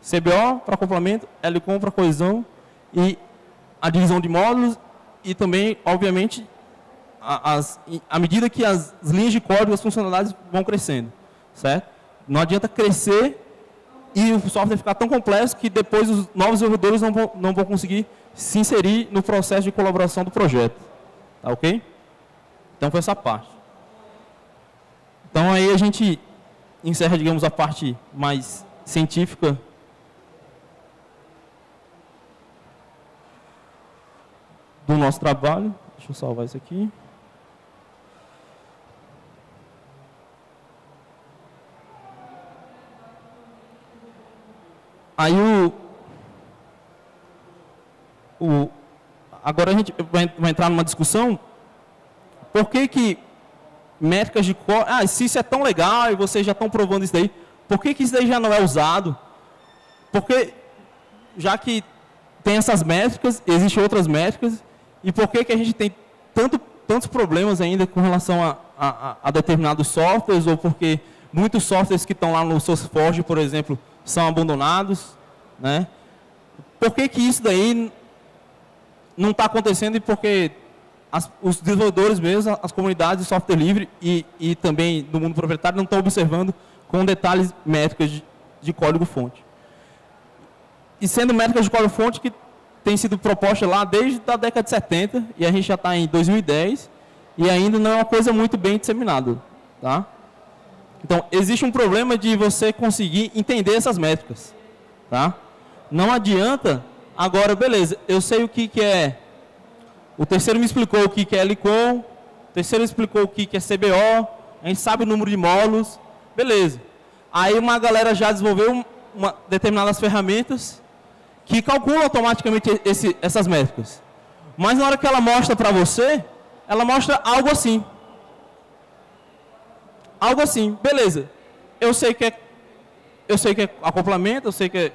CBO para complemento, LCOM para coesão e a divisão de módulos e também, obviamente, as, à medida que as linhas de código, as funcionalidades vão crescendo, certo? Não adianta crescer e o software ficar tão complexo que depois os novos desenvolvedores não vão, não vão conseguir se inserir no processo de colaboração do projeto. Tá ok? Então foi essa parte. Então aí a gente encerra, digamos, a parte mais científica do nosso trabalho. Deixa eu salvar isso aqui. Aí o, o agora a gente vai, entrar numa discussão. Por que que métricas de código... Ah, se isso é tão legal e vocês já estão provando isso daí, por que que isso daí já não é usado? Porque, já que tem essas métricas, existem outras métricas, e por que que a gente tem tanto, tantos problemas ainda com relação a, a, a determinados softwares, ou porque muitos softwares que estão lá no SourceForge, por exemplo, são abandonados, né? Por que que isso daí não está acontecendo e porque as, os desenvolvedores mesmo, as comunidades de software livre e, e também do mundo proprietário não estão observando com detalhes métricas de, de código-fonte. E sendo métricas de código-fonte que tem sido proposta lá desde a década de 70 e a gente já está em 2010 e ainda não é uma coisa muito bem disseminada. Tá? Então, existe um problema de você conseguir entender essas métricas. Tá? Não adianta Agora, beleza, eu sei o que, que é. O terceiro me explicou o que, que é LCOM, o terceiro explicou o que, que é CBO, a gente sabe o número de módulos, beleza. Aí uma galera já desenvolveu uma, determinadas ferramentas que calculam automaticamente esse, essas métricas. Mas na hora que ela mostra para você, ela mostra algo assim. Algo assim, beleza. Eu sei que é, eu sei que é acoplamento, eu sei que é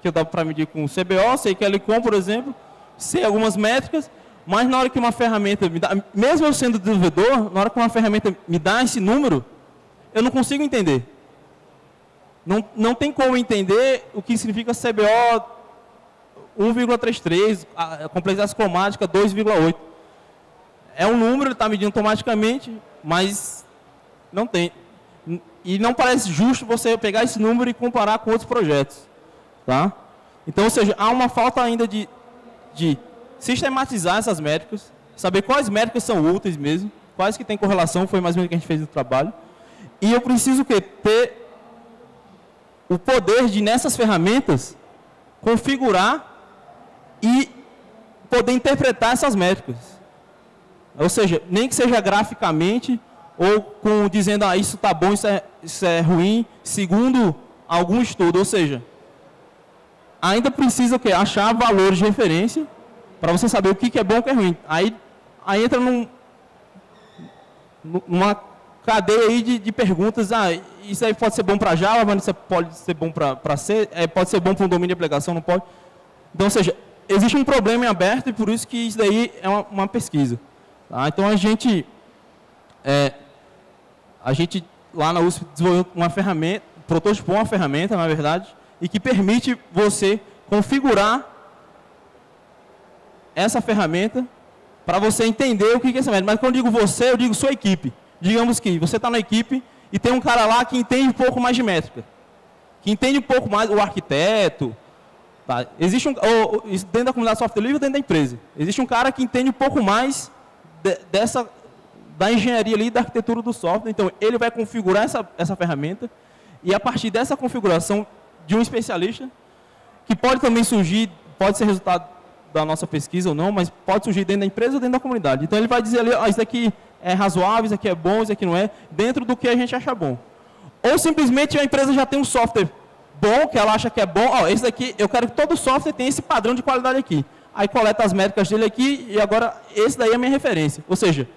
que dá para medir com CBO, sei que é LCOM, por exemplo, sei algumas métricas, mas na hora que uma ferramenta me dá, mesmo eu sendo desenvolvedor, na hora que uma ferramenta me dá esse número, eu não consigo entender. Não, não tem como entender o que significa CBO 1,33, a complexidade cromática 2,8. É um número, está medindo automaticamente, mas não tem. E não parece justo você pegar esse número e comparar com outros projetos. Tá? Então, ou seja, há uma falta ainda de, de sistematizar essas métricas, saber quais métricas são úteis mesmo, quais que têm correlação, foi mais ou menos o que a gente fez no trabalho. E eu preciso que, ter o poder de, nessas ferramentas, configurar e poder interpretar essas métricas. Ou seja, nem que seja graficamente, ou com dizendo, ah, isso está bom, isso é, isso é ruim, segundo algum estudo. Ou seja, ainda precisa o quê? achar valores de referência para você saber o que, é bom e o que é ruim. Aí, aí entra num, numa cadeia aí de, de, perguntas. Ah, isso aí pode ser bom para Java, mas isso pode ser bom para C, é, pode ser bom para um domínio de aplicação, não pode. Então, ou seja, existe um problema em aberto e por isso que isso daí é uma, uma pesquisa. Tá? Então, a gente, é, a gente lá na USP desenvolveu uma ferramenta, prototipou uma ferramenta, na verdade, e que permite você configurar essa ferramenta para você entender o que é essa métrica. Mas quando eu digo você, eu digo sua equipe. Digamos que você está na equipe e tem um cara lá que entende um pouco mais de métrica. Que entende um pouco mais, o arquiteto. Tá? Existe um, ou, dentro da comunidade software livre dentro da empresa. Existe um cara que entende um pouco mais de, dessa, da engenharia ali, da arquitetura do software. Então, ele vai configurar essa, essa ferramenta e a partir dessa configuração de um especialista, que pode também surgir, pode ser resultado da nossa pesquisa ou não, mas pode surgir dentro da empresa ou dentro da comunidade. Então ele vai dizer ali, ah, isso aqui é razoável, isso aqui é bom, isso aqui não é, dentro do que a gente acha bom. Ou simplesmente a empresa já tem um software bom, que ela acha que é bom, ó, esse daqui, eu quero que todo software tenha esse padrão de qualidade aqui. Aí coleta as métricas dele aqui e agora esse daí é a minha referência. Ou seja,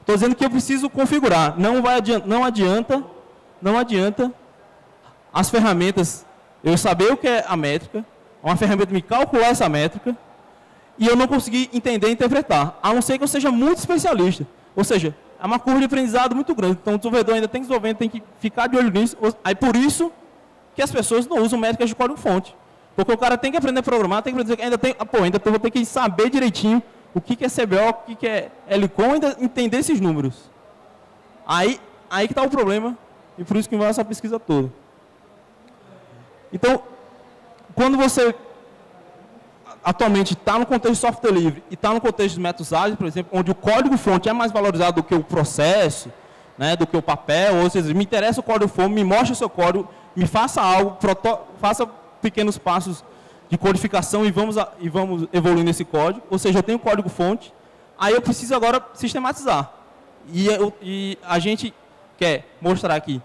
estou dizendo que eu preciso configurar. Não, vai adianta, não adianta, não adianta as ferramentas eu saber o que é a métrica, uma ferramenta me calcular essa métrica, e eu não conseguir entender e interpretar, a não ser que eu seja muito especialista. Ou seja, é uma curva de aprendizado muito grande. Então, o desenvolvedor ainda tem que desenvolver, tem que ficar de olho nisso. Aí, por isso que as pessoas não usam métricas de código-fonte. Porque o cara tem que aprender a programar, tem que aprender, ainda tem, pô, ainda vou ter que saber direitinho o que, que é CBO, o que, que é LCOM, ainda entender esses números. Aí, aí que está o problema, e por isso que vai essa pesquisa toda. Então, quando você atualmente está no contexto de software livre e está no contexto de métodos ágeis, por exemplo, onde o código-fonte é mais valorizado do que o processo, né, do que o papel, ou seja, me interessa o código-fonte, me mostre o seu código, me faça algo, faça pequenos passos de codificação e vamos, e vamos evoluir nesse código. Ou seja, eu tenho código-fonte, aí eu preciso agora sistematizar. E, eu, e a gente quer mostrar aqui,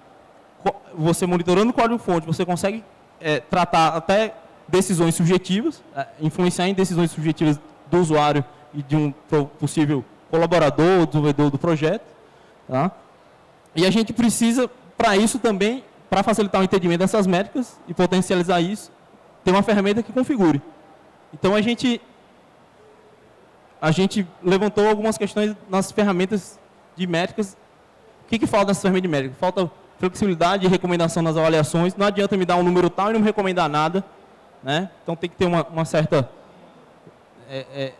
você monitorando o código-fonte, você consegue é, tratar até decisões subjetivas, é, influenciar em decisões subjetivas do usuário e de um possível colaborador desenvolvedor do projeto. Tá? E a gente precisa, para isso também, para facilitar o entendimento dessas métricas e potencializar isso, ter uma ferramenta que configure. Então a gente a gente levantou algumas questões nas ferramentas de métricas. O que, que falta nessas ferramentas de métricas? Falta flexibilidade e recomendação nas avaliações. Não adianta me dar um número tal e não me recomendar nada. Né? Então tem que ter uma, uma certa é, é,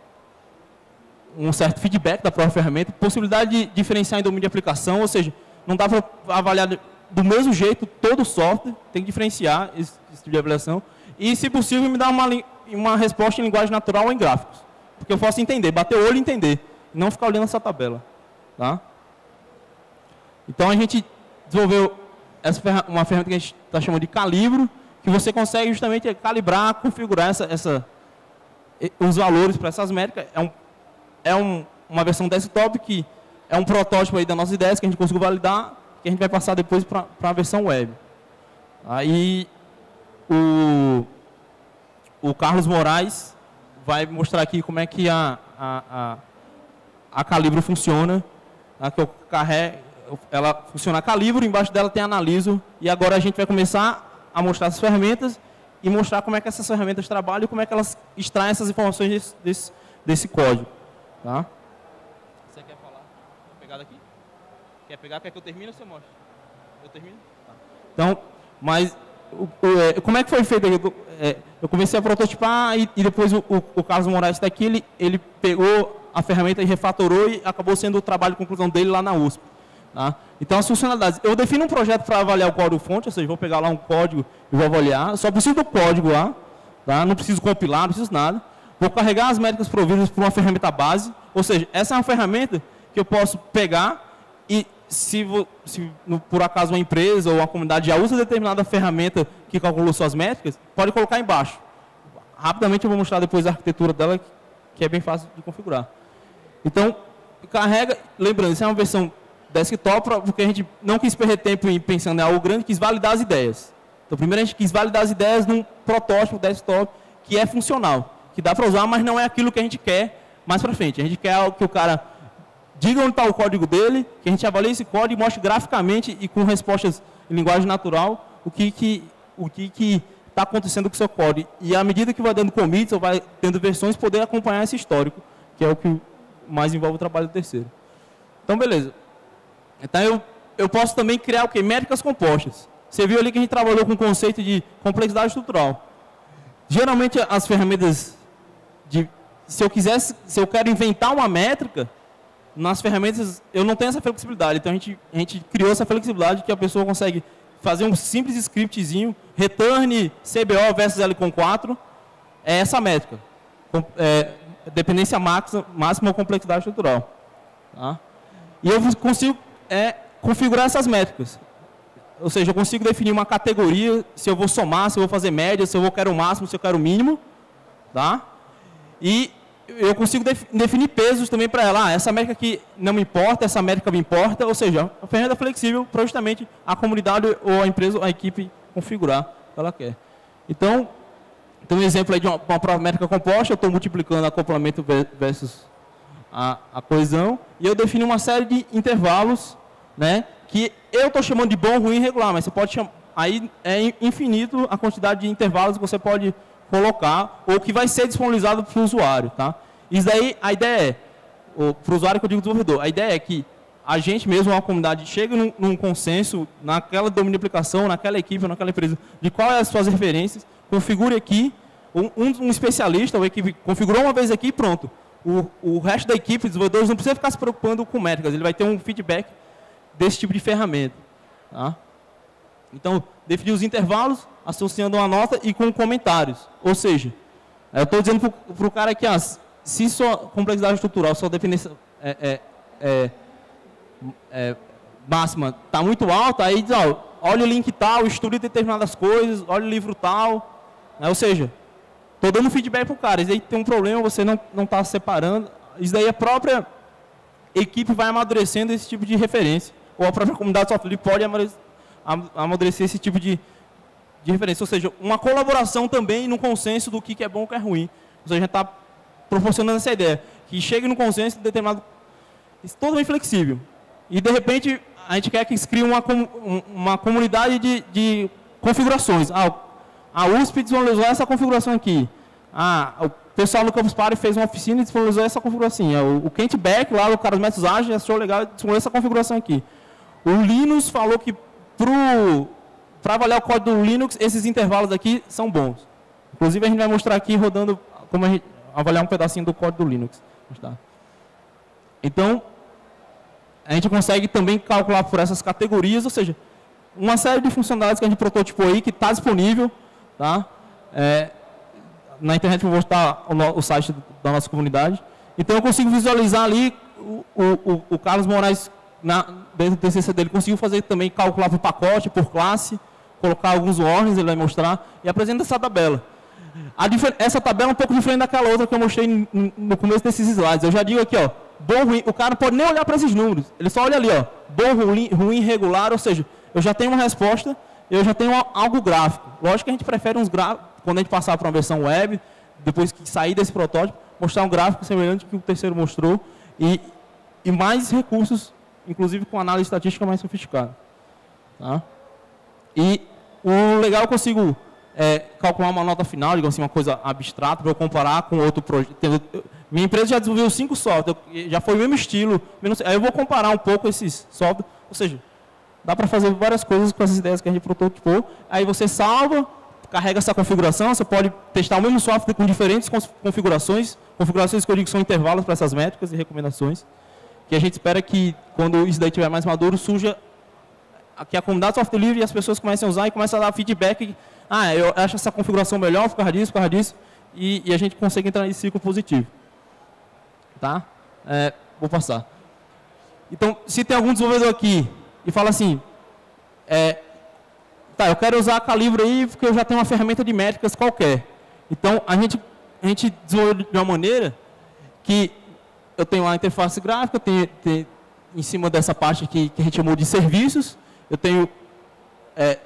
um certo feedback da própria ferramenta, possibilidade de diferenciar em domínio de aplicação, ou seja, não dá para avaliar do mesmo jeito todo o software, tem que diferenciar esse, esse tipo de avaliação. E, se possível, me dar uma, uma resposta em linguagem natural ou em gráficos. Porque eu posso entender, bater o olho e entender, não ficar olhando essa tabela. Tá? Então, a gente desenvolveu essa, uma ferramenta que a gente está chamando de calibro, que você consegue justamente calibrar, configurar essa, essa, os valores para essas métricas. É, um, é um, uma versão desktop que é um protótipo aí das nossas ideias que a gente conseguiu validar, que a gente vai passar depois para a versão web. Aí o, o Carlos Moraes vai mostrar aqui como é que a, a, a, a Calibro funciona. A que eu carrego, ela funciona a Calibro, embaixo dela tem Analiso, e agora a gente vai começar a mostrar as ferramentas e mostrar como é que essas ferramentas trabalham e como é que elas extraem essas informações desse, desse, desse código. Tá? Você quer falar? Pegar daqui? Quer pegar? Quer que eu termine ou você mostra? Eu termino? Tá. Então, mas o, o, é, como é que foi feito? Eu, é, eu comecei a prototipar e, e depois o, Carlos Moraes está aqui, ele, ele pegou a ferramenta e refatorou e acabou sendo o trabalho de conclusão dele lá na USP. Tá? Então, as funcionalidades. Eu defino um projeto para avaliar o código-fonte, ou seja, vou pegar lá um código e vou avaliar. Só preciso do código lá, tá? não preciso compilar, não preciso nada. Vou carregar as métricas providas por uma ferramenta base, ou seja, essa é uma ferramenta que eu posso pegar e, se, se por acaso uma empresa ou uma comunidade já usa determinada ferramenta que calculou suas métricas, pode colocar embaixo. Rapidamente eu vou mostrar depois a arquitetura dela, que é bem fácil de configurar. Então, carrega, lembrando, isso é uma versão desktop, porque a gente não quis perder tempo em pensando em algo grande, quis validar as ideias. Então, primeiro a gente quis validar as ideias num protótipo desktop que é funcional, que dá para usar, mas não é aquilo que a gente quer mais para frente. A gente quer algo que o cara diga onde está o código dele, que a gente avalie esse código e mostre graficamente e com respostas em linguagem natural o que que o que que está acontecendo com o seu código. E à medida que vai dando commits ou vai tendo versões, poder acompanhar esse histórico, que é o que mais envolve o trabalho do terceiro. Então, beleza. Então eu, eu posso também criar o quê? Métricas compostas. Você viu ali que a gente trabalhou com o conceito de complexidade estrutural. Geralmente as ferramentas de se eu quisesse, se eu quero inventar uma métrica, nas ferramentas eu não tenho essa flexibilidade. Então a gente, a gente criou essa flexibilidade que a pessoa consegue fazer um simples scriptzinho, return CBO versus L com 4, é essa métrica. É, dependência máxima, máxima ou complexidade estrutural. Tá? E eu consigo é configurar essas métricas. Ou seja, eu consigo definir uma categoria, se eu vou somar, se eu vou fazer média, se eu vou quero o máximo, se eu quero o mínimo. Tá? E eu consigo definir pesos também para ela. Ah, essa métrica aqui não me importa, essa métrica me importa. Ou seja, a ferramenta flexível para justamente a comunidade ou a empresa a equipe configurar o que ela quer. Então, tem um exemplo aí de uma, uma métrica composta. Eu estou multiplicando acoplamento versus a, a coesão. E eu defino uma série de intervalos né, que eu estou chamando de bom, ruim e regular, mas você pode chamar, aí é infinito a quantidade de intervalos que você pode colocar ou que vai ser disponibilizado para o usuário, tá? Isso daí, a ideia é, para o usuário que eu digo desenvolvedor, a ideia é que a gente mesmo, a comunidade, chegue num, num, consenso naquela domínio de aplicação, naquela equipe, naquela empresa, de quais as suas referências, configure aqui, um, um especialista, ou equipe configurou uma vez aqui pronto. O, o resto da equipe, os desenvolvedores, não precisa ficar se preocupando com métricas, ele vai ter um feedback desse tipo de ferramenta. Tá? Então, definir os intervalos, associando uma nota e com comentários. Ou seja, eu estou dizendo para o cara que ah, se sua complexidade estrutural, sua definição é, é, é, é máxima está muito alta, aí diz, ó, olha o link tal, estude determinadas coisas, olha o livro tal. Né? Ou seja, estou dando feedback para o cara. Isso aí tem um problema, você não está separando. Isso daí a própria equipe vai amadurecendo esse tipo de referência ou a própria comunidade de software pode amadurecer esse tipo de, de referência, ou seja, uma colaboração também no consenso do que é bom e o que é ruim. Ou seja, a gente está proporcionando essa ideia, que chegue no consenso de determinado... Isso totalmente flexível. E, de repente, a gente quer que se crie uma, uma comunidade de, de configurações. Ah, a USP disponibilizou essa configuração aqui. Ah, o pessoal do Campus Party fez uma oficina e disponibilizou essa configuração. É, o, o Kent Beck, lá do Caras Métodos Ágeis, achou legal e disponibilizou essa configuração aqui. O Linux falou que para avaliar o código do Linux, esses intervalos aqui são bons. Inclusive, a gente vai mostrar aqui rodando como gente avaliar um pedacinho do código do Linux. Então, a gente consegue também calcular por essas categorias, ou seja, uma série de funcionalidades que a gente prototipou aí, que está disponível, tá? É, na internet vou mostrar o, o, site da nossa comunidade. Então eu consigo visualizar ali o, o, o Carlos Moraes, na, dentro do TCC dele, conseguiu fazer também, calcular por pacote, por classe, colocar alguns warnings, ele vai mostrar, e apresenta essa tabela. essa tabela é um pouco diferente daquela outra que eu mostrei no começo desses slides. Eu já digo aqui, ó, bom, ruim, o cara pode nem olhar para esses números. Ele só olha ali, ó, bom, ruim, ruim, regular, ou seja, eu já tenho uma resposta, eu já tenho algo gráfico. Lógico que a gente prefere uns gráficos, quando a gente passar para uma versão web, depois que sair desse protótipo, mostrar um gráfico semelhante que o terceiro mostrou e, e mais recursos, inclusive com análise estatística mais sofisticada. Tá? E o legal é eu consigo é, calcular uma nota final, digamos assim, uma coisa abstrata, para eu comparar com outro projeto. Minha empresa já desenvolveu cinco softwares, já foi o mesmo estilo. Aí eu vou comparar um pouco esses softwares. Ou seja, dá para fazer várias coisas com as ideias que a gente prototipou. Aí você salva, carrega essa configuração, você pode testar o mesmo software com diferentes configurações, configurações que eu digo que são intervalos para essas métricas e recomendações, que a gente espera que quando isso daí estiver mais maduro, surja que a comunidade software livre e as pessoas comecem a usar e comecem a dar feedback, ah, eu acho essa configuração melhor por causa disso, por causa disso, e, e a gente consegue entrar nesse ciclo positivo. Tá? É, vou passar. Então, se tem algum desenvolvedor aqui e fala assim, é, tá, eu quero usar a Calibro aí porque eu já tenho uma ferramenta de métricas qualquer. Então, a gente, a gente desenvolveu de uma maneira que eu tenho a interface gráfica, tenho em cima dessa parte aqui que a gente chamou de serviços, eu tenho é,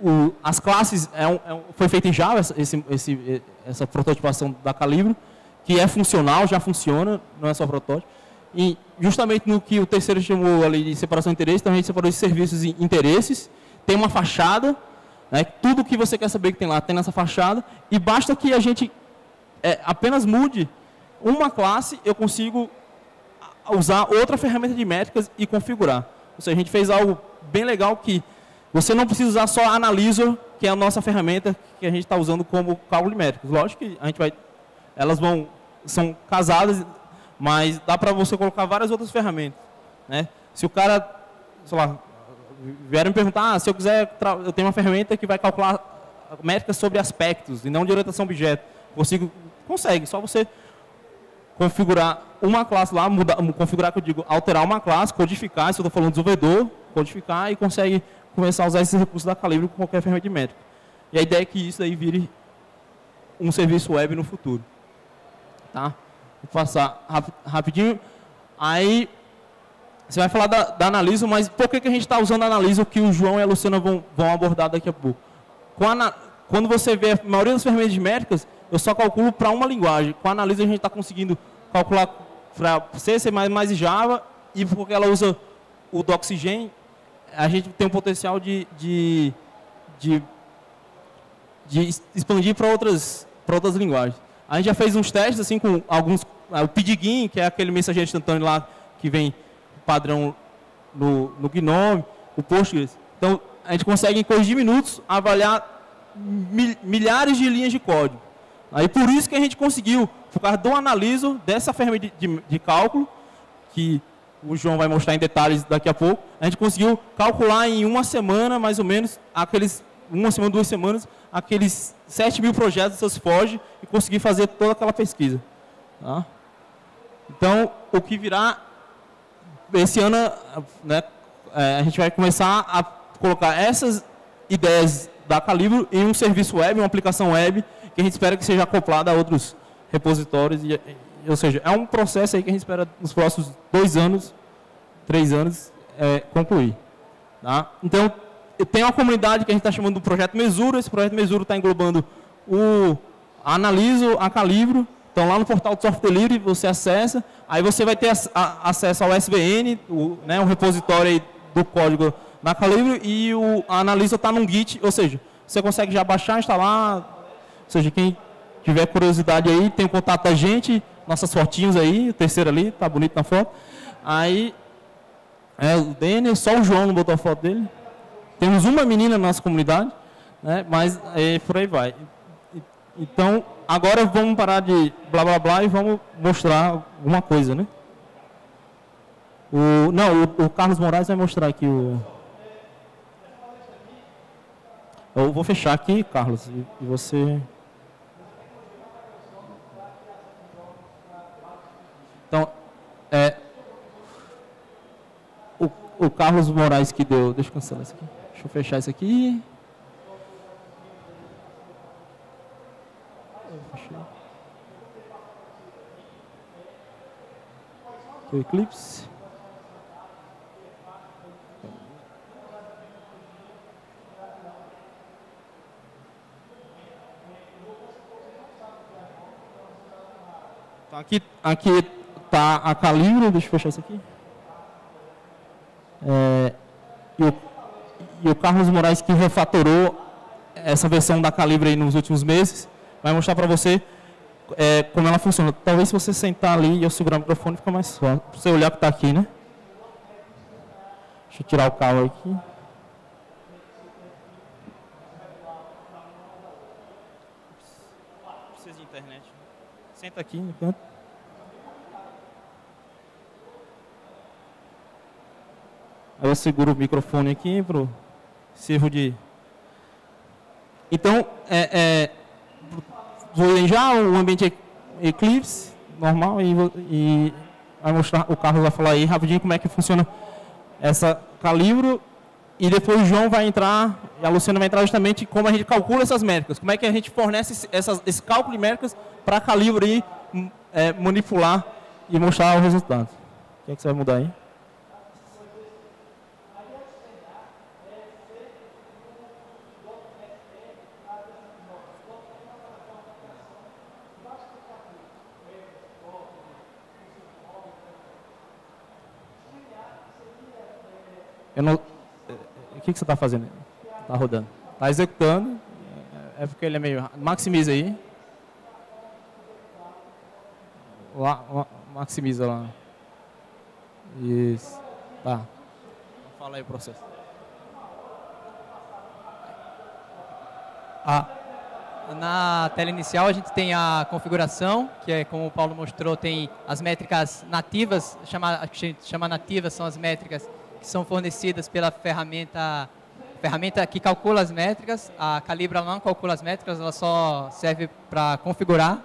o, as classes, é um, é um, foi feita em Java, esse, esse, essa prototipação da Calibro, que é funcional, já funciona, não é só protótipo. E justamente no que o terceiro chamou ali de separação de interesses, então a gente separou esses serviços e interesses, tem uma fachada, né, tudo que você quer saber que tem lá tem nessa fachada, e basta que a gente é, apenas mude uma classe, eu consigo usar outra ferramenta de métricas e configurar. Ou seja, a gente fez algo bem legal que você não precisa usar só a Analyzor, que é a nossa ferramenta que a gente está usando como cálculo de métricas. Lógico que a gente vai elas vão são casadas, mas dá para você colocar várias outras ferramentas, né? Se o cara, sei lá, vieram me perguntar, ah, se eu quiser, eu tenho uma ferramenta que vai calcular métricas sobre aspectos e não de orientação objeto, consigo, consegue, só você configurar uma classe lá, mudar, configurar que eu digo, alterar uma classe, codificar, se eu estou falando desenvolvedor, codificar e consegue começar a usar esses recursos da Calibre com qualquer ferramenta de métrica. E a ideia é que isso aí vire um serviço web no futuro. Tá? Vou passar rapidinho. Aí, você vai falar da, da mas por que, que a gente está usando a Analiso que o João e a Luciana vão, vão abordar daqui a pouco? A, quando você vê a maioria das ferramentas de métricas, eu só calculo para uma linguagem. Com a Analiso a gente está conseguindo calcular para C, C++ e Java, e porque ela usa o Doxygen, a gente tem um potencial de, de, de, de expandir para outras, outras linguagens. A gente já fez uns testes assim com alguns, ah, o Pidgin, que é aquele mensageiro instantâneo lá que vem padrão no, no Gnome, o Postgres. Então, a gente consegue em coisa de minutos avaliar milhares de linhas de código. Aí por isso que a gente conseguiu, por causa do analiso dessa ferramenta de, de, de, cálculo, que o João vai mostrar em detalhes daqui a pouco, a gente conseguiu calcular em uma semana, mais ou menos, aqueles, uma semana, duas semanas, aqueles 7 mil projetos do Salesforce e conseguir fazer toda aquela pesquisa. Tá? Então, o que virá, esse ano, né, é, a gente vai começar a colocar essas ideias da Calibro em um serviço web, uma aplicação web, que a gente espera que seja acoplada a outros repositórios. E, ou seja, é um processo aí que a gente espera nos próximos dois anos, três anos, é, concluir. Tá? Então, tem uma comunidade que a gente está chamando do Projeto Mesuro. Esse Projeto Mesuro está englobando o Analiso, a Calibro. Então, lá no portal do Software Delivery, você acessa. Aí você vai ter acesso ao SVN, o, né, o repositório do código da Calibro. E o Analiso está num Git, ou seja, você consegue já baixar, instalar. Seja, quem tiver curiosidade aí, tem contato da gente, nossas fotinhos aí, o terceiro ali, tá bonito na foto. Aí, é, o Denner, só o João não botou a foto dele. Temos uma menina na nossa comunidade, né, mas é, por aí vai. Então, agora vamos parar de blá blá blá e vamos mostrar alguma coisa, né? O, não, o, o Carlos Moraes vai mostrar aqui o... Eu vou fechar aqui, Carlos, e, e você... é, o, o Carlos Moraes que deu. Deixa eu cancelar isso aqui. Deixa eu fechar isso aqui. o Eclipse. Então aqui, aqui tá a Calibro, deixa eu fechar isso aqui. É, e, o, e, o, Carlos Moraes que refatorou essa versão da Calibre nos últimos meses, vai mostrar para você é, como ela funciona. Talvez se você sentar ali e eu segurar o microfone fica mais fácil. Para você olhar que está aqui, né? Deixa eu tirar o carro aqui. Precisa de internet. Senta aqui no canto. Aí eu seguro o microfone aqui para sirvo de. Então, é, é, vou já o ambiente Eclipse, normal, e, e vai mostrar, o Carlos vai falar aí rapidinho como é que funciona essa calibro. E depois o João vai entrar, e a Luciana vai entrar justamente como a gente calcula essas métricas, como é que a gente fornece essas, esse cálculo de métricas para calibro aí, é, manipular e mostrar o resultado. O que, é que você vai mudar aí? Eu não, o que, que você está fazendo? Está rodando. Está executando. É porque ele é meio. Maximiza aí. Lá, lá, maximiza lá. Isso. Tá. Fala aí o processo. Ah, na tela inicial a gente tem a configuração, que é como o Paulo mostrou, tem as métricas nativas, chama, a gente chama nativas, são as métricas que são fornecidas pela ferramenta, ferramenta que calcula as métricas. A Calibra não calcula as métricas, ela só serve para configurar.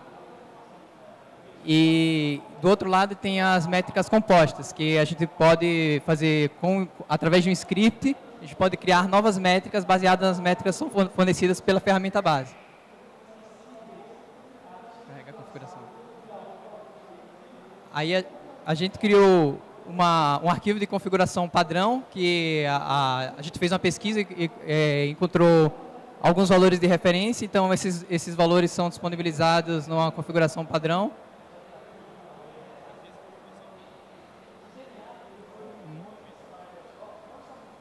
E do outro lado tem as métricas compostas, que a gente pode fazer com, através de um script, a gente pode criar novas métricas baseadas nas métricas fornecidas pela ferramenta base. Aí a, a gente criou uma, um arquivo de configuração padrão que a, a, a gente fez uma pesquisa e, é, encontrou alguns valores de referência, então esses, esses valores são disponibilizados numa configuração padrão.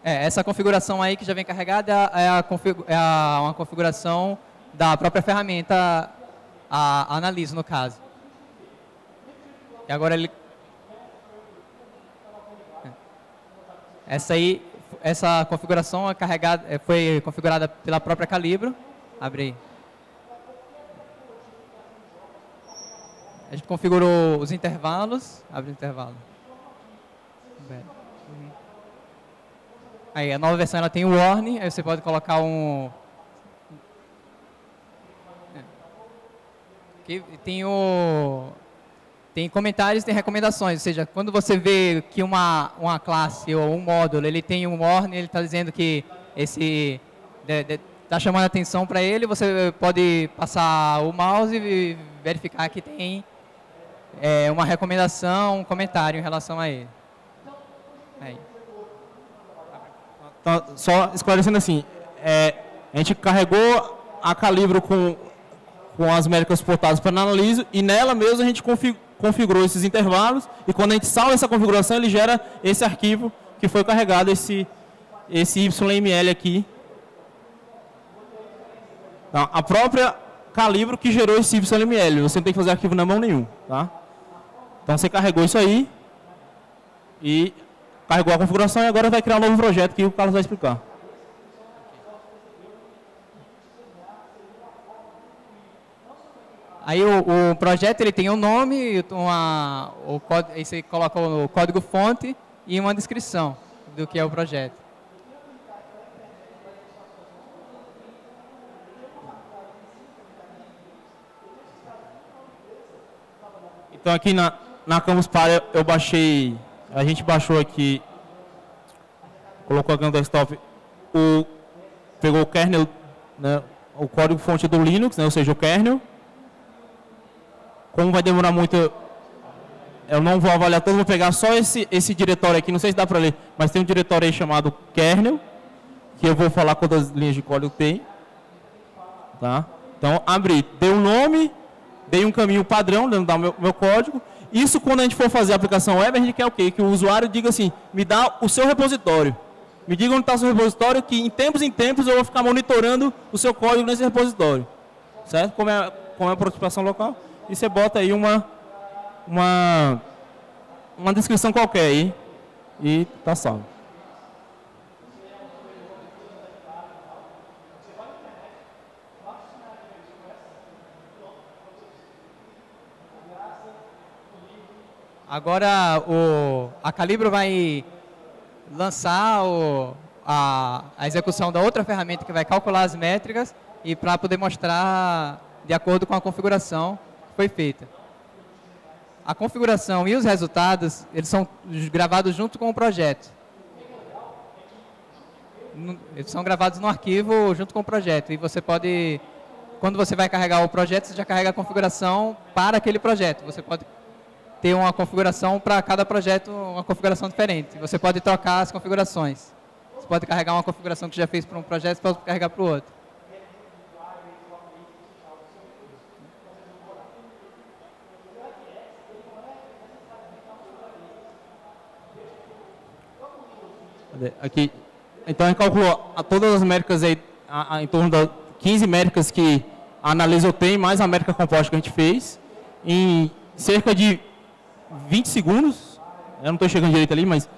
É, essa configuração aí que já vem carregada é, a, é a, uma configuração da própria ferramenta, a, a no caso. E agora ele Essa aí, essa configuração é carregada, é, foi configurada pela própria Calibro. Abre aí. A gente configurou os intervalos. Abre o intervalo. Aí, a nova versão ela tem o warning, aí você pode colocar um... Aqui tem o tem comentários, tem recomendações, ou seja, quando você vê que uma, uma classe ou um módulo, ele tem um warning, ele está dizendo que esse está chamando atenção para ele, você pode passar o mouse e verificar que tem é, uma recomendação, um comentário em relação a ele. Aí. Então, só esclarecendo assim, é, a gente carregou a calibro com, com as métricas suportadas para análise e nela mesmo a gente config, configurou esses intervalos e quando a gente salva essa configuração ele gera esse arquivo que foi carregado, esse, esse YML aqui. Então, a própria calibro que gerou esse YML, você não tem que fazer arquivo na mão nenhum. Tá? Então você carregou isso aí e carregou a configuração e agora vai criar um novo projeto que o Carlos vai explicar. Aí o, o, projeto ele tem um nome, uma, o aí você coloca o código fonte e uma descrição do que é o projeto. Então aqui na, na Campus Party eu baixei, a gente baixou aqui, colocou no desktop, o, pegou o kernel, né, o código fonte do Linux, né, ou seja, o kernel. Como vai demorar muito, eu não vou avaliar todo, vou pegar só esse, esse diretório aqui, não sei se dá para ler, mas tem um diretório aí chamado kernel, que eu vou falar quantas linhas de código tem. Tá? Então, abri, deu um nome, dei um caminho padrão dentro do meu, meu código. Isso quando a gente for fazer a aplicação web, a gente quer o quê? Que o usuário diga assim, me dá o seu repositório. Me diga onde está o seu repositório, que em tempos em tempos eu vou ficar monitorando o seu código nesse repositório. Certo? Como é, como é a participação local. E você bota aí uma, uma, uma descrição qualquer aí e está salvo. Agora o, a Calibro vai lançar o, a, a execução da outra ferramenta que vai calcular as métricas e para poder mostrar de acordo com a configuração foi feita. A configuração e os resultados, eles são gravados junto com o projeto. Eles são gravados no arquivo junto com o projeto. E você pode, quando você vai carregar o projeto, você já carrega a configuração para aquele projeto. Você pode ter uma configuração para cada projeto, uma configuração diferente. Você pode trocar as configurações. Você pode carregar uma configuração que já fez para um projeto, você pode carregar para o outro. Aqui, então a gente calculou a todas as métricas aí, a, a, em torno das 15 métricas que a Analisou tem, mais a métrica composta que a gente fez, em cerca de 20 segundos, eu não estou chegando direito ali, mas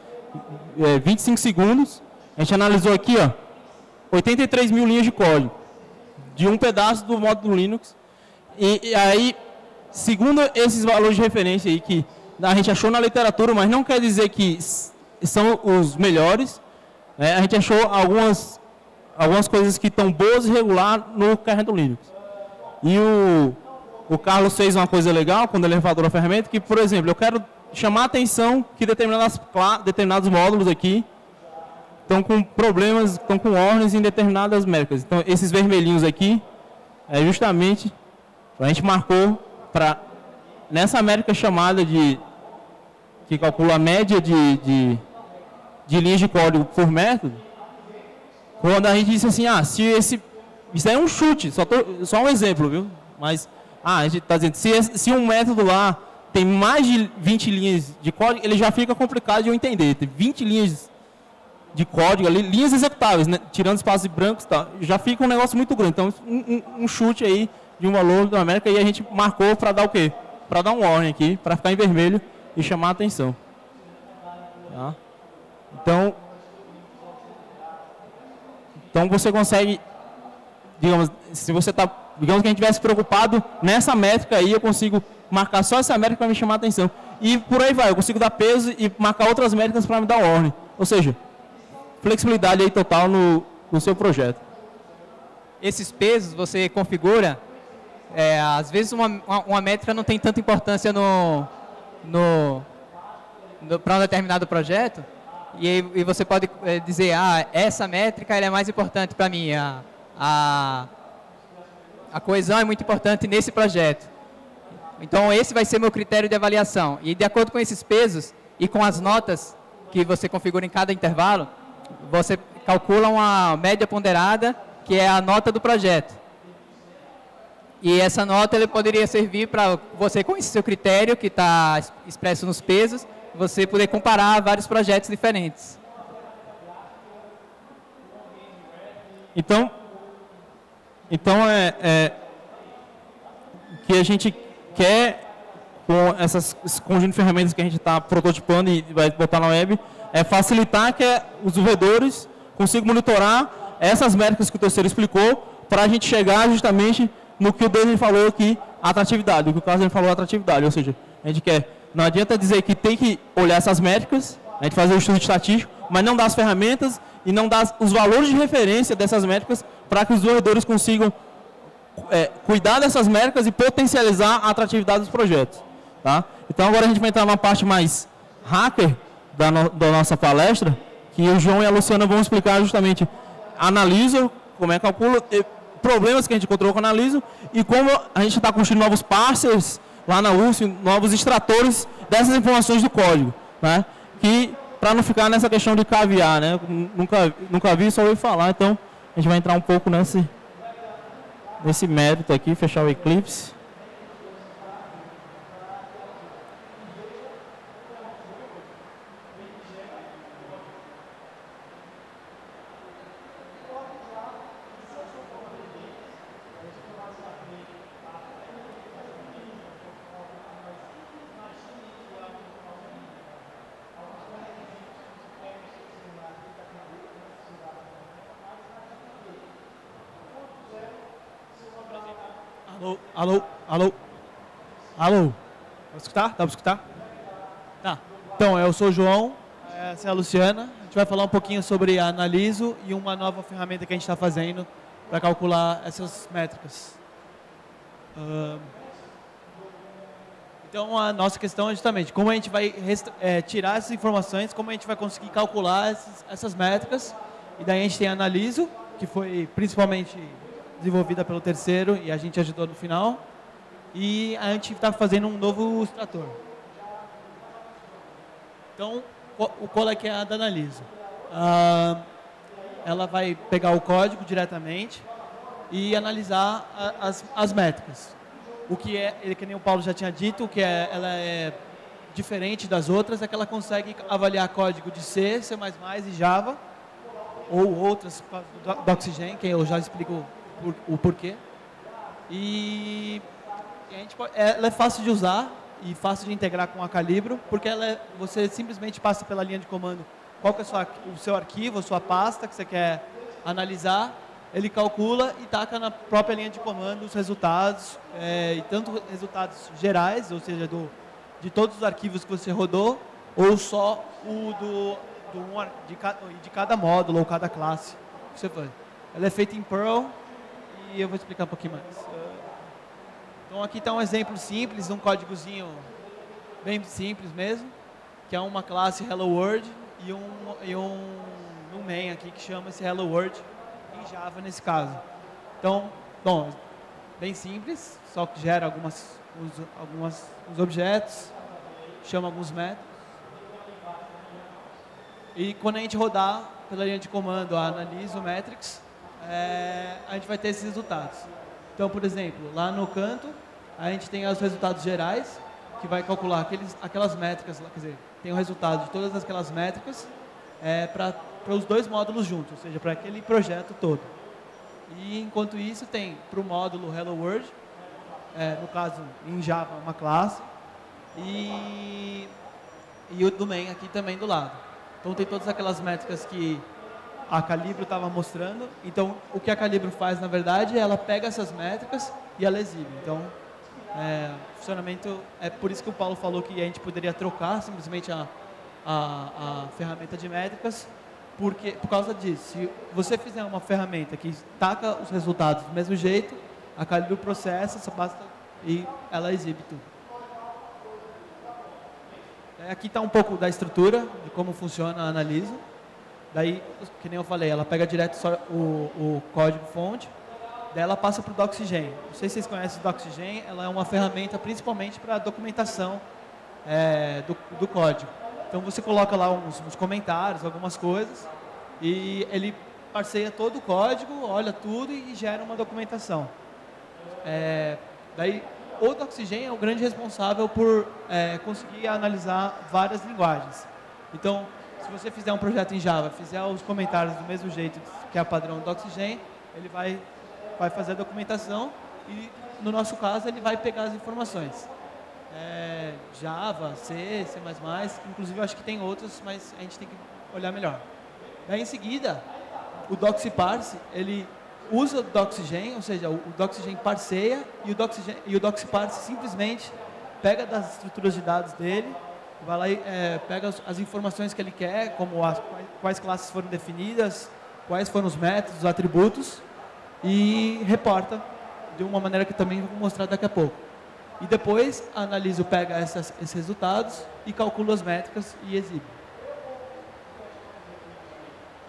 é, 25 segundos, a gente analisou aqui, ó, 83 mil linhas de código, de um pedaço do módulo Linux, e, e aí, segundo esses valores de referência aí que a gente achou na literatura, mas não quer dizer que são os melhores, né, a gente achou algumas, algumas coisas que estão boas e regular no do Linux. E o, o Carlos fez uma coisa legal quando ele refatorou a ferramenta, que, por exemplo, eu quero chamar a atenção que determinadas, determinados módulos aqui estão com problemas, estão com ordens em determinadas métricas. Então, esses vermelhinhos aqui, é justamente, a gente marcou para, nessa métrica chamada de, que calcula a média de, de, de linhas de código por método, quando a gente disse assim, ah, se esse, isso aí é um chute, só, tô, só um exemplo, viu? Mas ah, a gente está dizendo, se, se um método lá tem mais de 20 linhas de código, ele já fica complicado de eu entender. Tem 20 linhas de código ali, linhas executáveis, né? tirando espaços brancos, tá? já fica um negócio muito grande. Então, um, um, um chute aí de um valor da América e a gente marcou para dar o quê? Para dar um warning aqui, para ficar em vermelho e chamar a atenção. Tá? Então, então você consegue, digamos, se você está digamos que a gente tivesse preocupado nessa métrica aí, eu consigo marcar só essa métrica para me chamar a atenção. E por aí vai, eu consigo dar peso e marcar outras métricas para me dar ordem. Ou seja, flexibilidade aí total no, no seu projeto. Esses pesos você configura, é, às vezes uma, uma, métrica não tem tanta importância no, no, no para um determinado projeto, e, e você pode é, dizer, ah, essa métrica é mais importante para mim, a, a a coesão é muito importante nesse projeto. Então, esse vai ser meu critério de avaliação. E de acordo com esses pesos e com as notas que você configura em cada intervalo, você calcula uma média ponderada, que é a nota do projeto. E essa nota ele poderia servir para você conhecer seu critério, que está expresso nos pesos, você poder comparar vários projetos diferentes. Então, então é, é que a gente quer com essas esse conjunto de ferramentas que a gente está prototipando e vai botar na web é facilitar que os desenvolvedores consigam monitorar essas métricas que o terceiro explicou para a gente chegar justamente no que o Denis falou aqui, atratividade, o que o Carlos falou, atratividade, ou seja, a gente quer, não adianta dizer que tem que olhar essas métricas, a gente fazer o estudo estatístico, mas não dar as ferramentas e não dar os valores de referência dessas métricas para que os desenvolvedores consigam é, cuidar dessas métricas e potencializar a atratividade dos projetos. Tá? Então agora a gente vai entrar numa parte mais hacker da, no, da nossa palestra, que o João e a Luciana vão explicar justamente analiso, como é que calcula, problemas que a gente encontrou com analiso e como a gente está construindo novos parceiros lá na USP, novos extratores dessas informações do código. Né? Que para não ficar nessa questão de caviar, né? Nunca, nunca vi, só ouvi falar, então a gente vai entrar um pouco nesse, nesse mérito aqui, fechar o Eclipse. Alô, alô, alô. Dá pra escutar? Dá pra escutar? Tá. Então, eu sou o João, essa é a Luciana. A gente vai falar um pouquinho sobre a Analiso e uma nova ferramenta que a gente está fazendo para calcular essas métricas. então, a nossa questão é justamente como a gente vai é, tirar essas informações, como a gente vai conseguir calcular essas, essas métricas. E daí a gente tem a Analiso, que foi principalmente desenvolvida pelo terceiro e a gente ajudou no final. E a gente está fazendo um novo extrator. Então, o qual é que é a da Analisa? Ah, ela vai pegar o código diretamente e analisar as, as métricas. O que é, que nem o Paulo já tinha dito, o que é, ela é diferente das outras é que ela consegue avaliar código de C, C++ e Java, ou outras do, do Oxygen, que eu já explico por, o porquê. E, a gente, ela é fácil de usar e fácil de integrar com a Calibro, porque ela é, você simplesmente passa pela linha de comando qual que é sua, o seu arquivo, a sua pasta que você quer analisar, ele calcula e taca na própria linha de comando os resultados, é, e tanto resultados gerais, ou seja, do, de todos os arquivos que você rodou, ou só o do, do de, de cada módulo ou cada classe que você faz. Ela é feita em Perl, e eu vou explicar um pouquinho mais. Então aqui está um exemplo simples, um códigozinho bem simples mesmo, que é uma classe Hello World e um, e um, um main aqui que chama esse Hello World em Java nesse caso. Então, bom, bem simples, só que gera algumas, uns, algumas, uns objetos, chama alguns métodos. E quando a gente rodar pela linha de comando analisa o metrics, é, a gente vai ter esses resultados. Então, por exemplo, lá no canto, a gente tem os resultados gerais, que vai calcular aqueles, aquelas métricas, quer dizer, tem o resultado de todas aquelas métricas é, para os dois módulos juntos, ou seja, para aquele projeto todo. E enquanto isso tem para o módulo Hello World, é, no caso em Java uma classe, e, e o do main aqui também do lado. Então tem todas aquelas métricas que a Calibro estava mostrando. Então, o que a Calibro faz, na verdade, é ela pega essas métricas e ela exibe. Então, é, funcionamento, é por isso que o Paulo falou que a gente poderia trocar simplesmente a, a, a ferramenta de métricas, porque, por causa disso. Se você fizer uma ferramenta que taca os resultados do mesmo jeito, a Calibro processa, só basta e ela exibe tudo. É, aqui está um pouco da estrutura, de como funciona a análise. Daí, que nem eu falei, ela pega direto só o, o código fonte, daí ela passa para o Doxygen. Não sei se vocês conhecem o Doxygen, ela é uma ferramenta principalmente para documentação é, do, do, código. Então você coloca lá uns, uns, comentários, algumas coisas, e ele parceia todo o código, olha tudo e gera uma documentação. É, daí, o Doxygen é o grande responsável por é, conseguir analisar várias linguagens. Então, se você fizer um projeto em Java, fizer os comentários do mesmo jeito que é o padrão do Oxygen, ele vai, vai fazer a documentação e, no nosso caso, ele vai pegar as informações. É, Java, C, C++, inclusive eu acho que tem outros, mas a gente tem que olhar melhor. Daí, em seguida, o DoxyParse, ele usa o Doxygen, ou seja, o Doxygen parceia e o, e o DoxyParse simplesmente pega das estruturas de dados dele vai lá e é, pega as, informações que ele quer, como as, quais classes foram definidas, quais foram os métodos, os atributos, e reporta de uma maneira que também vou mostrar daqui a pouco. E depois a Analiso pega essas, esses resultados e calcula as métricas e exibe.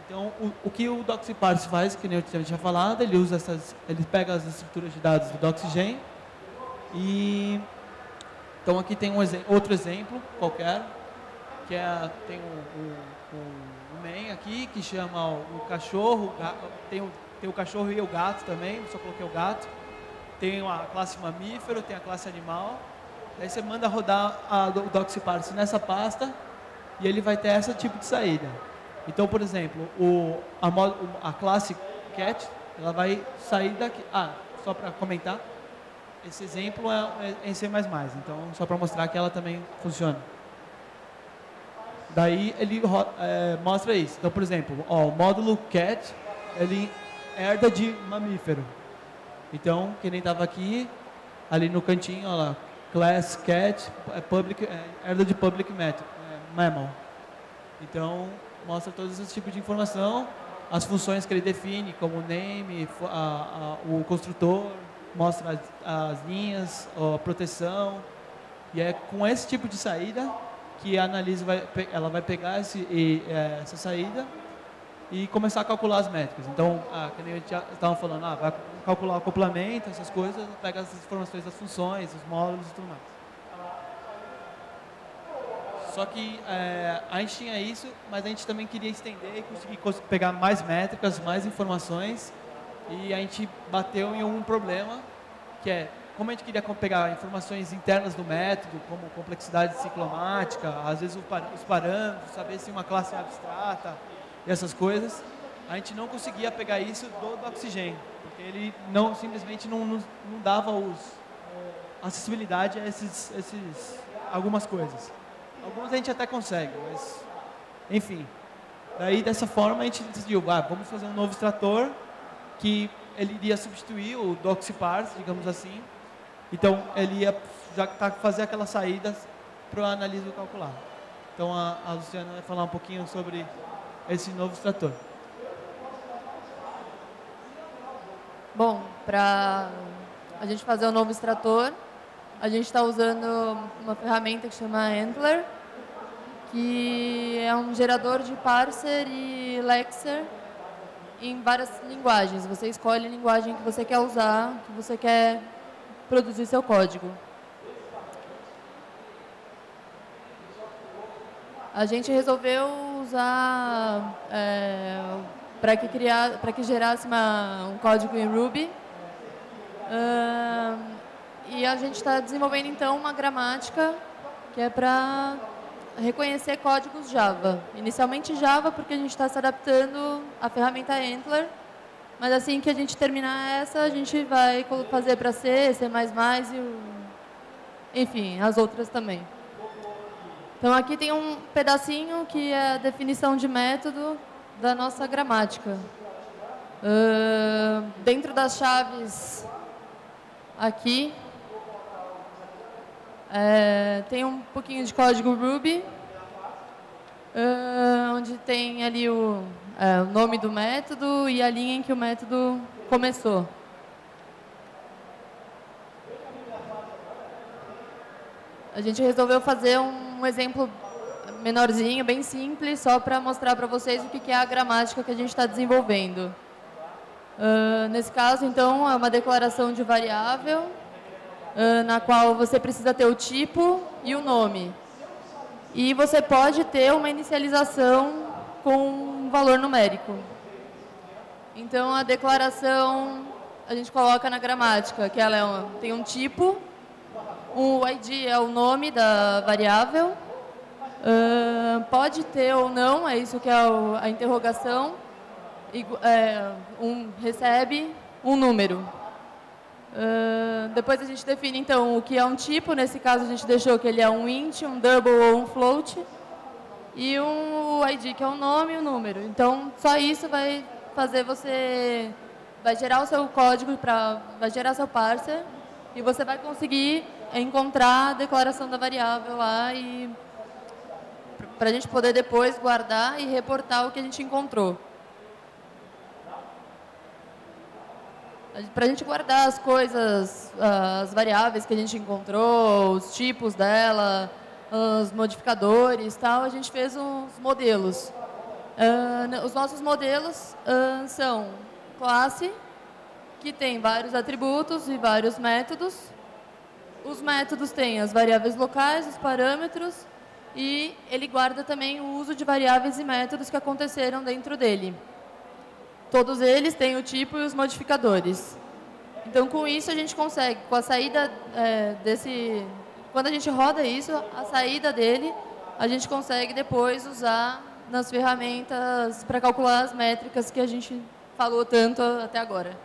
Então, o, o que o DoxyParse faz, que nem eu tinha falado, ele usa essas, ele pega as estruturas de dados do Doxygen e então aqui tem um outro exemplo qualquer, que é, tem um, um, um main aqui que chama o, o cachorro, o tem, o, tem o cachorro e o gato também, só coloquei o gato. Tem a classe mamífero, tem a classe animal. Aí você manda rodar a, o doxyparse nessa pasta e ele vai ter esse tipo de saída. Então, por exemplo, o, a, a classe cat, ela vai sair daqui. Ah, só para comentar, esse exemplo é, é em C++, então só para mostrar que ela também funciona. Daí ele é, mostra isso. Então, por exemplo, ó, o módulo cat, ele herda de mamífero. Então, quem nem estava aqui, ali no cantinho, ó lá, class cat, é public, é, herda de public é, mammal. Então, mostra todos esses tipos de informação, as funções que ele define, como name, a, a, o construtor, mostra as, as linhas, a proteção. E é com esse tipo de saída que a analise vai, ela vai pegar esse, e, é, essa saída e começar a calcular as métricas. Então, ah, que a gente estava falando, ah, vai calcular o acoplamento, essas coisas, pega as informações das funções, os módulos e tudo mais. Só que é, a gente tinha isso, mas a gente também queria estender e conseguir pegar mais métricas, mais informações e a gente bateu em um problema, que é como a gente queria pegar informações internas do método, como complexidade ciclomática, às vezes os parâmetros, saber se uma classe é abstrata e essas coisas, a gente não conseguia pegar isso do, do oxigênio, porque ele não simplesmente não, não, não dava os, acessibilidade a esses, esses algumas coisas. Algumas a gente até consegue, mas enfim. Daí dessa forma a gente decidiu, ah, vamos fazer um novo extrator que ele iria substituir o DoxyParse, digamos assim. Então, ele ia já tá, fazer aquelas saídas para o analiso calcular. Então, a, a Luciana vai falar um pouquinho sobre esse novo extrator. Bom, para a gente fazer o novo extrator, a gente está usando uma ferramenta que chama Antler, que é um gerador de parser e lexer em várias linguagens. Você escolhe a linguagem que você quer usar, que você quer produzir seu código. A gente resolveu usar é, para que criar, para que gerasse uma, um código em Ruby. Uh, e a gente está desenvolvendo então uma gramática que é para reconhecer códigos Java. Inicialmente Java, porque a gente está se adaptando à ferramenta Antler, mas assim que a gente terminar essa, a gente vai fazer para C, C++ e, enfim, as outras também. Então aqui tem um pedacinho que é a definição de método da nossa gramática. Uh, dentro das chaves aqui, é, tem um pouquinho de código Ruby, uh, onde tem ali o, é, o nome do método e a linha em que o método começou. A gente resolveu fazer um exemplo menorzinho, bem simples, só para mostrar para vocês o que é a gramática que a gente está desenvolvendo. Uh, nesse caso, então, é uma declaração de variável na qual você precisa ter o tipo e o nome. E você pode ter uma inicialização com um valor numérico. Então, a declaração a gente coloca na gramática, que ela é um, tem um tipo, o ID é o nome da variável, uh, pode ter ou não, é isso que é a interrogação, é, um, recebe um número. Depois a gente define então o que é um tipo, nesse caso a gente deixou que ele é um int, um double ou um float, e um ID que é o nome e o número. Então só isso vai fazer você, vai gerar o seu código, pra, vai gerar seu parser, e você vai conseguir encontrar a declaração da variável lá e para a gente poder depois guardar e reportar o que a gente encontrou. Para a gente guardar as coisas, as variáveis que a gente encontrou, os tipos dela, os modificadores tal, a gente fez uns modelos. Uh, os nossos modelos uh, são classe, que tem vários atributos e vários métodos. Os métodos têm as variáveis locais, os parâmetros, e ele guarda também o uso de variáveis e métodos que aconteceram dentro dele. Todos eles têm o tipo e os modificadores. Então, com isso, a gente consegue, com a saída é, desse... Quando a gente roda isso, a saída dele, a gente consegue depois usar nas ferramentas para calcular as métricas que a gente falou tanto até agora.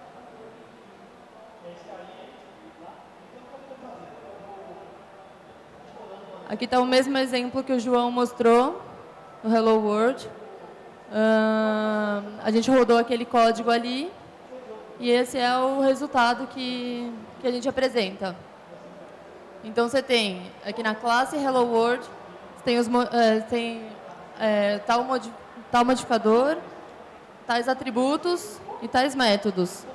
Aqui está o mesmo exemplo que o João mostrou no Hello World. Uh, a gente rodou aquele código ali e esse é o resultado que, que a gente apresenta. Então você tem aqui na classe Hello World, tem, os, uh, tem uh, tal, modi tal modificador, tais atributos e tais métodos.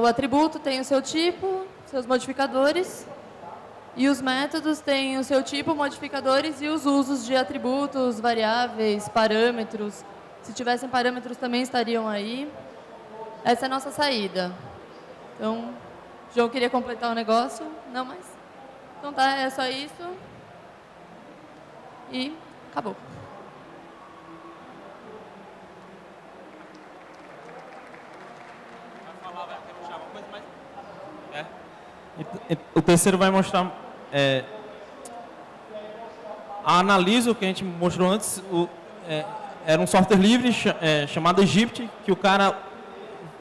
o atributo tem o seu tipo, seus modificadores, e os métodos têm o seu tipo, modificadores e os usos de atributos, variáveis, parâmetros. Se tivessem parâmetros também estariam aí. Essa é a nossa saída. Então, João queria completar o negócio? Não, mas... Então tá, é só isso. E acabou. É. O terceiro vai mostrar é, a Analiso, que a gente mostrou antes, o, é, era um software livre é, chamado Egypt, que o cara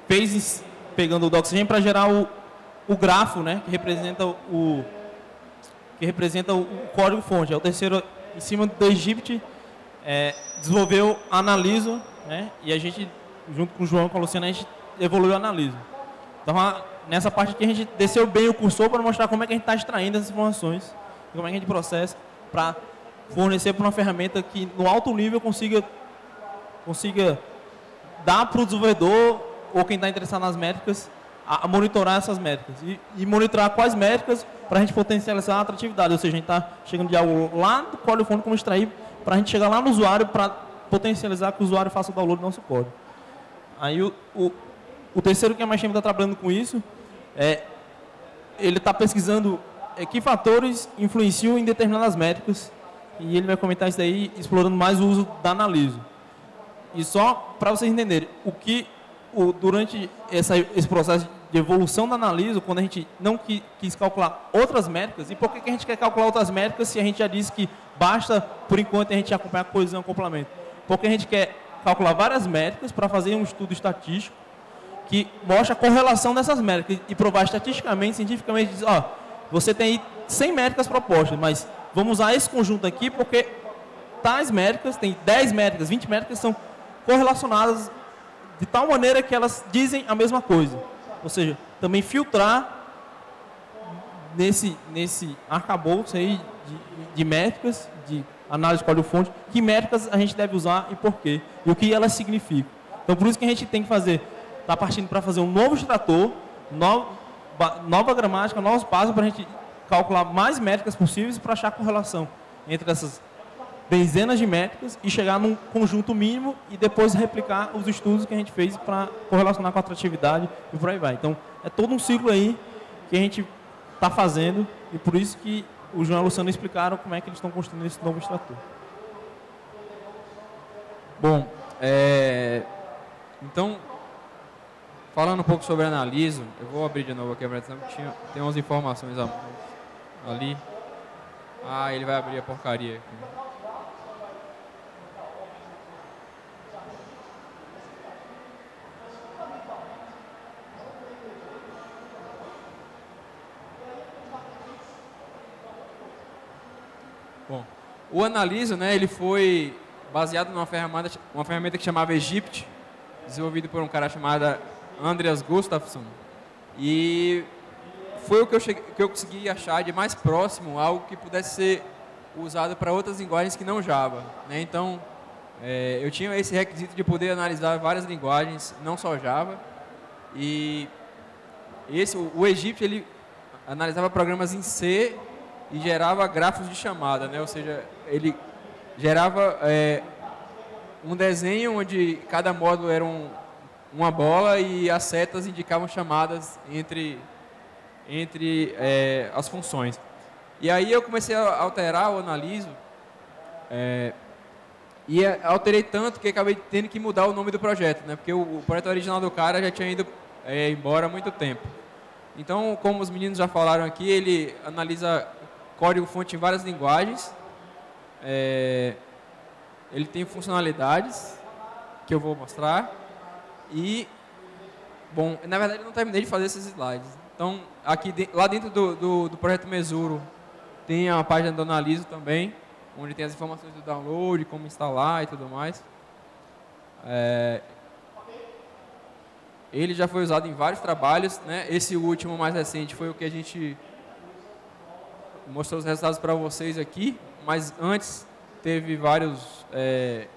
fez pegando o Doxygen para gerar o, o grafo, né, que representa o que representa o, código fonte. É o terceiro em cima do Egypt é, desenvolveu Analiso, né, e a gente junto com o João com a Luciana a gente evoluiu Analiso. Então a, nessa parte aqui a gente desceu bem o cursor para mostrar como é que a gente está extraindo essas informações, como é que a gente processa para fornecer para uma ferramenta que no alto nível consiga, consiga dar para o desenvolvedor ou quem está interessado nas métricas a, monitorar essas métricas e, e monitorar quais métricas para a gente potencializar a atratividade, ou seja, a gente está chegando de algo lá do código fonte como extrair para a gente chegar lá no usuário para potencializar que o usuário faça o download do nosso código. Aí o, o o terceiro que a MyChain está trabalhando com isso é ele está pesquisando é, que fatores influenciam em determinadas métricas e ele vai comentar isso daí explorando mais o uso da análise. E só para vocês entenderem, o que o, durante essa, esse processo de evolução da análise, quando a gente não quis, quis calcular outras métricas, e por que, que a gente quer calcular outras métricas se a gente já disse que basta, por enquanto, a gente acompanhar a coesão e acoplamento? Porque a gente quer calcular várias métricas para fazer um estudo estatístico que mostra a correlação dessas métricas e provar estatisticamente, cientificamente, diz, ó, você tem aí 100 métricas propostas, mas vamos usar esse conjunto aqui porque tais métricas, tem 10 métricas, 20 métricas são correlacionadas de tal maneira que elas dizem a mesma coisa. Ou seja, também filtrar nesse, nesse arcabouço aí de, de métricas, de análise de código-fonte, que métricas a gente deve usar e por quê, e o que elas significam. Então, por isso que a gente tem que fazer está partindo para fazer um novo extrator, no, nova gramática, novos passos para a gente calcular mais métricas possíveis para achar correlação entre essas dezenas de métricas e chegar num conjunto mínimo e depois replicar os estudos que a gente fez para correlacionar com a atratividade e por aí vai. Então, é todo um ciclo aí que a gente está fazendo e por isso que o João e a Luciana explicaram como é que eles estão construindo esse novo extrator. Bom, é, então, falando um pouco sobre analiso, eu vou abrir de novo aqui a apresentação, tem umas informações ali. Ah, ele vai abrir a porcaria aqui. Bom, o Analiso, né, ele foi baseado numa ferramenta, uma ferramenta que chamava Egypt, desenvolvido por um cara chamado Andreas Gustafsson. E foi o que eu, cheguei, que eu consegui achar de mais próximo, algo que pudesse ser usado para outras linguagens que não Java. Né? Então, é, eu tinha esse requisito de poder analisar várias linguagens, não só Java. E esse, o, o Egypt, ele analisava programas em C e gerava grafos de chamada, né? ou seja, ele gerava é, um desenho onde cada módulo era um, uma bola e as setas indicavam chamadas entre, entre é, as funções. E aí eu comecei a alterar o analiso é, e alterei tanto que acabei tendo que mudar o nome do projeto, né? porque o, o projeto original do cara já tinha ido é, embora há muito tempo. Então, como os meninos já falaram aqui, ele analisa código-fonte em várias linguagens. É, ele tem funcionalidades que eu vou mostrar. E, bom, na verdade eu não terminei de fazer esses slides. Então, aqui lá dentro do, do, do projeto Mesuro tem a página do Analiso também, onde tem as informações do download, como instalar e tudo mais. É, ele já foi usado em vários trabalhos, né? Esse último mais recente foi o que a gente mostrou os resultados para vocês aqui, mas antes teve vários, é,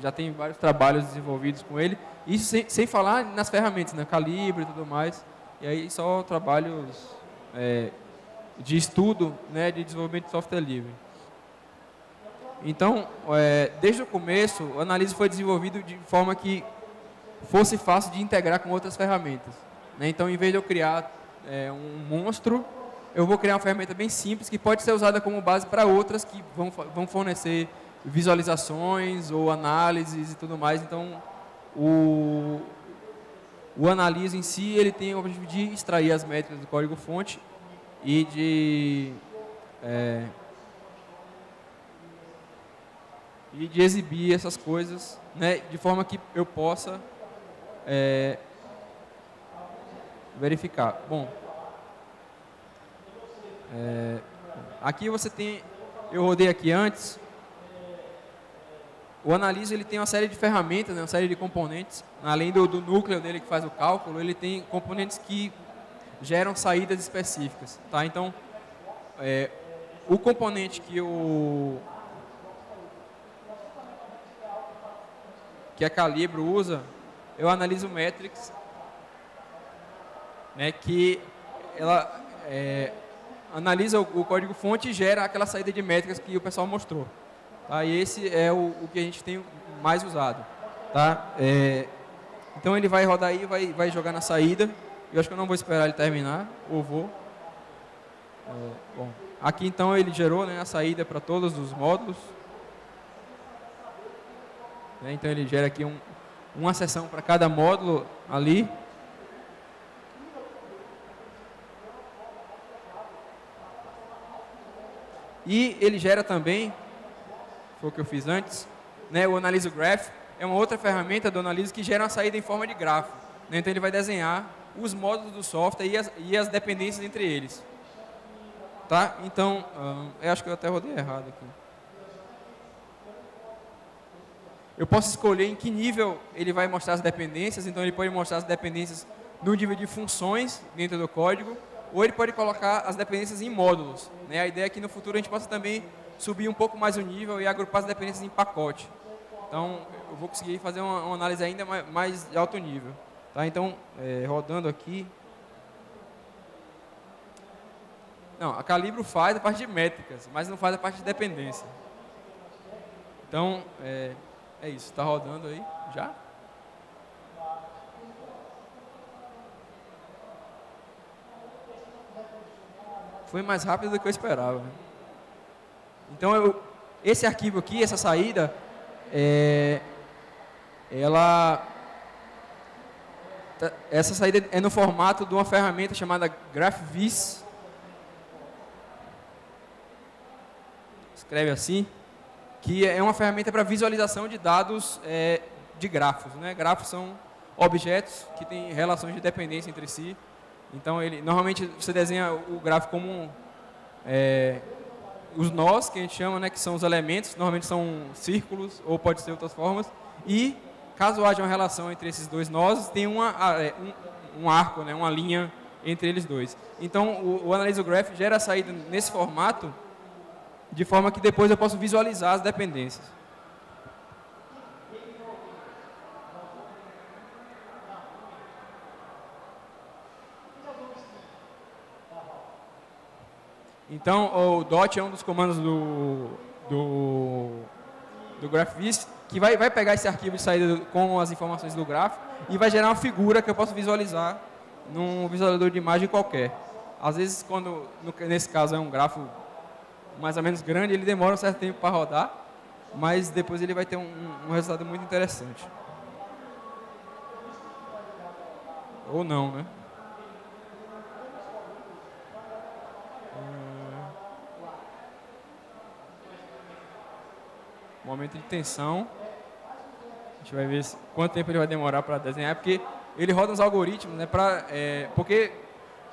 já tem vários trabalhos desenvolvidos com ele, isso sem, sem falar nas ferramentas, né, calibre e tudo mais, e aí só trabalhos é, de estudo, né, de desenvolvimento de software livre. Então, é, desde o começo, o Analise foi desenvolvido de forma que fosse fácil de integrar com outras ferramentas. Né? Então, em vez de eu criar é, um monstro eu vou criar uma ferramenta bem simples que pode ser usada como base para outras que vão, vão fornecer visualizações ou análises e tudo mais. Então, o, o analise em si, ele tem o objetivo de extrair as métricas do código-fonte e de... É, e de exibir essas coisas né, de forma que eu possa é, verificar. Bom, é, aqui você tem, eu rodei aqui antes, o Analisa ele tem uma série de ferramentas, né, uma série de componentes, além do, do, núcleo dele que faz o cálculo, ele tem componentes que geram saídas específicas. Tá? Então, é, o componente que o que a Calibro usa, eu analiso metrics, né, que ela é, analisa o, o código-fonte e gera aquela saída de métricas que o pessoal mostrou. Tá? E esse é o, o que a gente tem mais usado. Tá? É, então ele vai rodar aí, vai, vai jogar na saída. Eu acho que eu não vou esperar ele terminar, ou vou. É, bom, aqui então ele gerou né, a saída para todos os módulos. Né, então ele gera aqui um, uma seção para cada módulo ali. E ele gera também, foi o que eu fiz antes, né, o Analyze Graph é uma outra ferramenta do Analyze que gera uma saída em forma de grafo. Né, então ele vai desenhar os módulos do software e as, e as dependências entre eles. Tá? Então, hum, eu acho que eu até rodei errado aqui. Eu posso escolher em que nível ele vai mostrar as dependências, então ele pode mostrar as dependências no nível de funções dentro do código, ou ele pode colocar as dependências em módulos. Né? A ideia é que no futuro a gente possa também subir um pouco mais o nível e agrupar as dependências em pacote. Então, eu vou conseguir fazer uma, uma análise ainda mais, mais, de alto nível. Tá? Então, é, rodando aqui. Não, a Calibro faz a parte de métricas, mas não faz a parte de dependência. Então, é, é isso. Está rodando aí já? Foi mais rápido do que eu esperava. Então, eu, esse arquivo aqui, essa saída, é, ela tá- essa saída é no formato de uma ferramenta chamada GraphVis. Escreve assim, que é uma ferramenta para visualização de dados é, de grafos. Né? Grafos são objetos que têm relações de dependência entre si. Então, ele normalmente você desenha o gráfico como é, os nós, que a gente chama, né, que são os elementos, normalmente são círculos ou pode ser outras formas. E caso haja uma relação entre esses dois nós, tem uma, é, um, um, arco, né, uma linha entre eles dois. Então, o, o Analyze Graph gera a saída nesse formato, de forma que depois eu posso visualizar as dependências. Então, o dot é um dos comandos do, do, do GraphVis que vai, vai pegar esse arquivo de saída com as informações do gráfico e vai gerar uma figura que eu posso visualizar num visualizador de imagem qualquer. Às vezes, quando no, nesse caso é um grafo mais ou menos grande, ele demora um certo tempo para rodar, mas depois ele vai ter um, um resultado muito interessante. Ou não, né? Momento de tensão. A gente vai ver quanto tempo ele vai demorar para desenhar, porque ele roda uns algoritmos, né? Pra, é, porque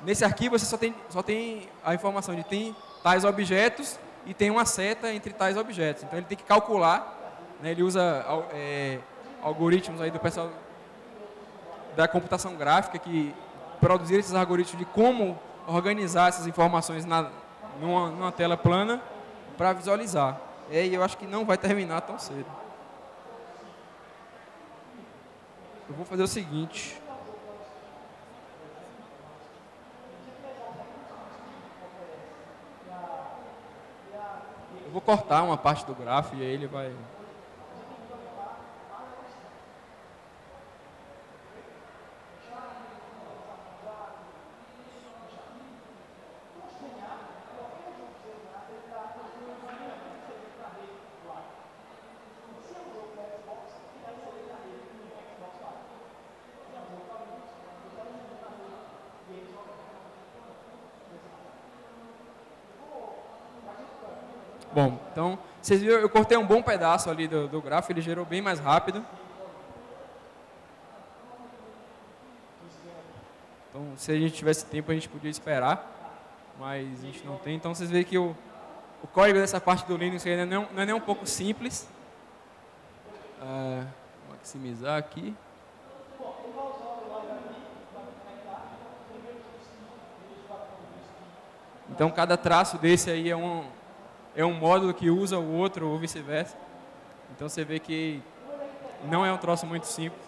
nesse arquivo você só tem, só tem a informação de tem tais objetos e tem uma seta entre tais objetos. Então ele tem que calcular, né? ele usa é, algoritmos aí do pessoal da computação gráfica que produziram esses algoritmos de como organizar essas informações na, numa, numa tela plana para visualizar. É, e eu acho que não vai terminar tão cedo. Eu vou fazer o seguinte. Eu vou cortar uma parte do gráfico e aí ele vai Bom, então, vocês viram, eu cortei um bom pedaço ali do, do gráfico, ele gerou bem mais rápido. Então, se a gente tivesse tempo, a gente podia esperar, mas a gente não tem. Então, vocês veem que o, o código dessa parte do Linux ainda não, não é nem um pouco simples. Uh, maximizar aqui. Então, cada traço desse aí é um, é um módulo que usa o outro ou vice-versa. Então você vê que não é um troço muito simples.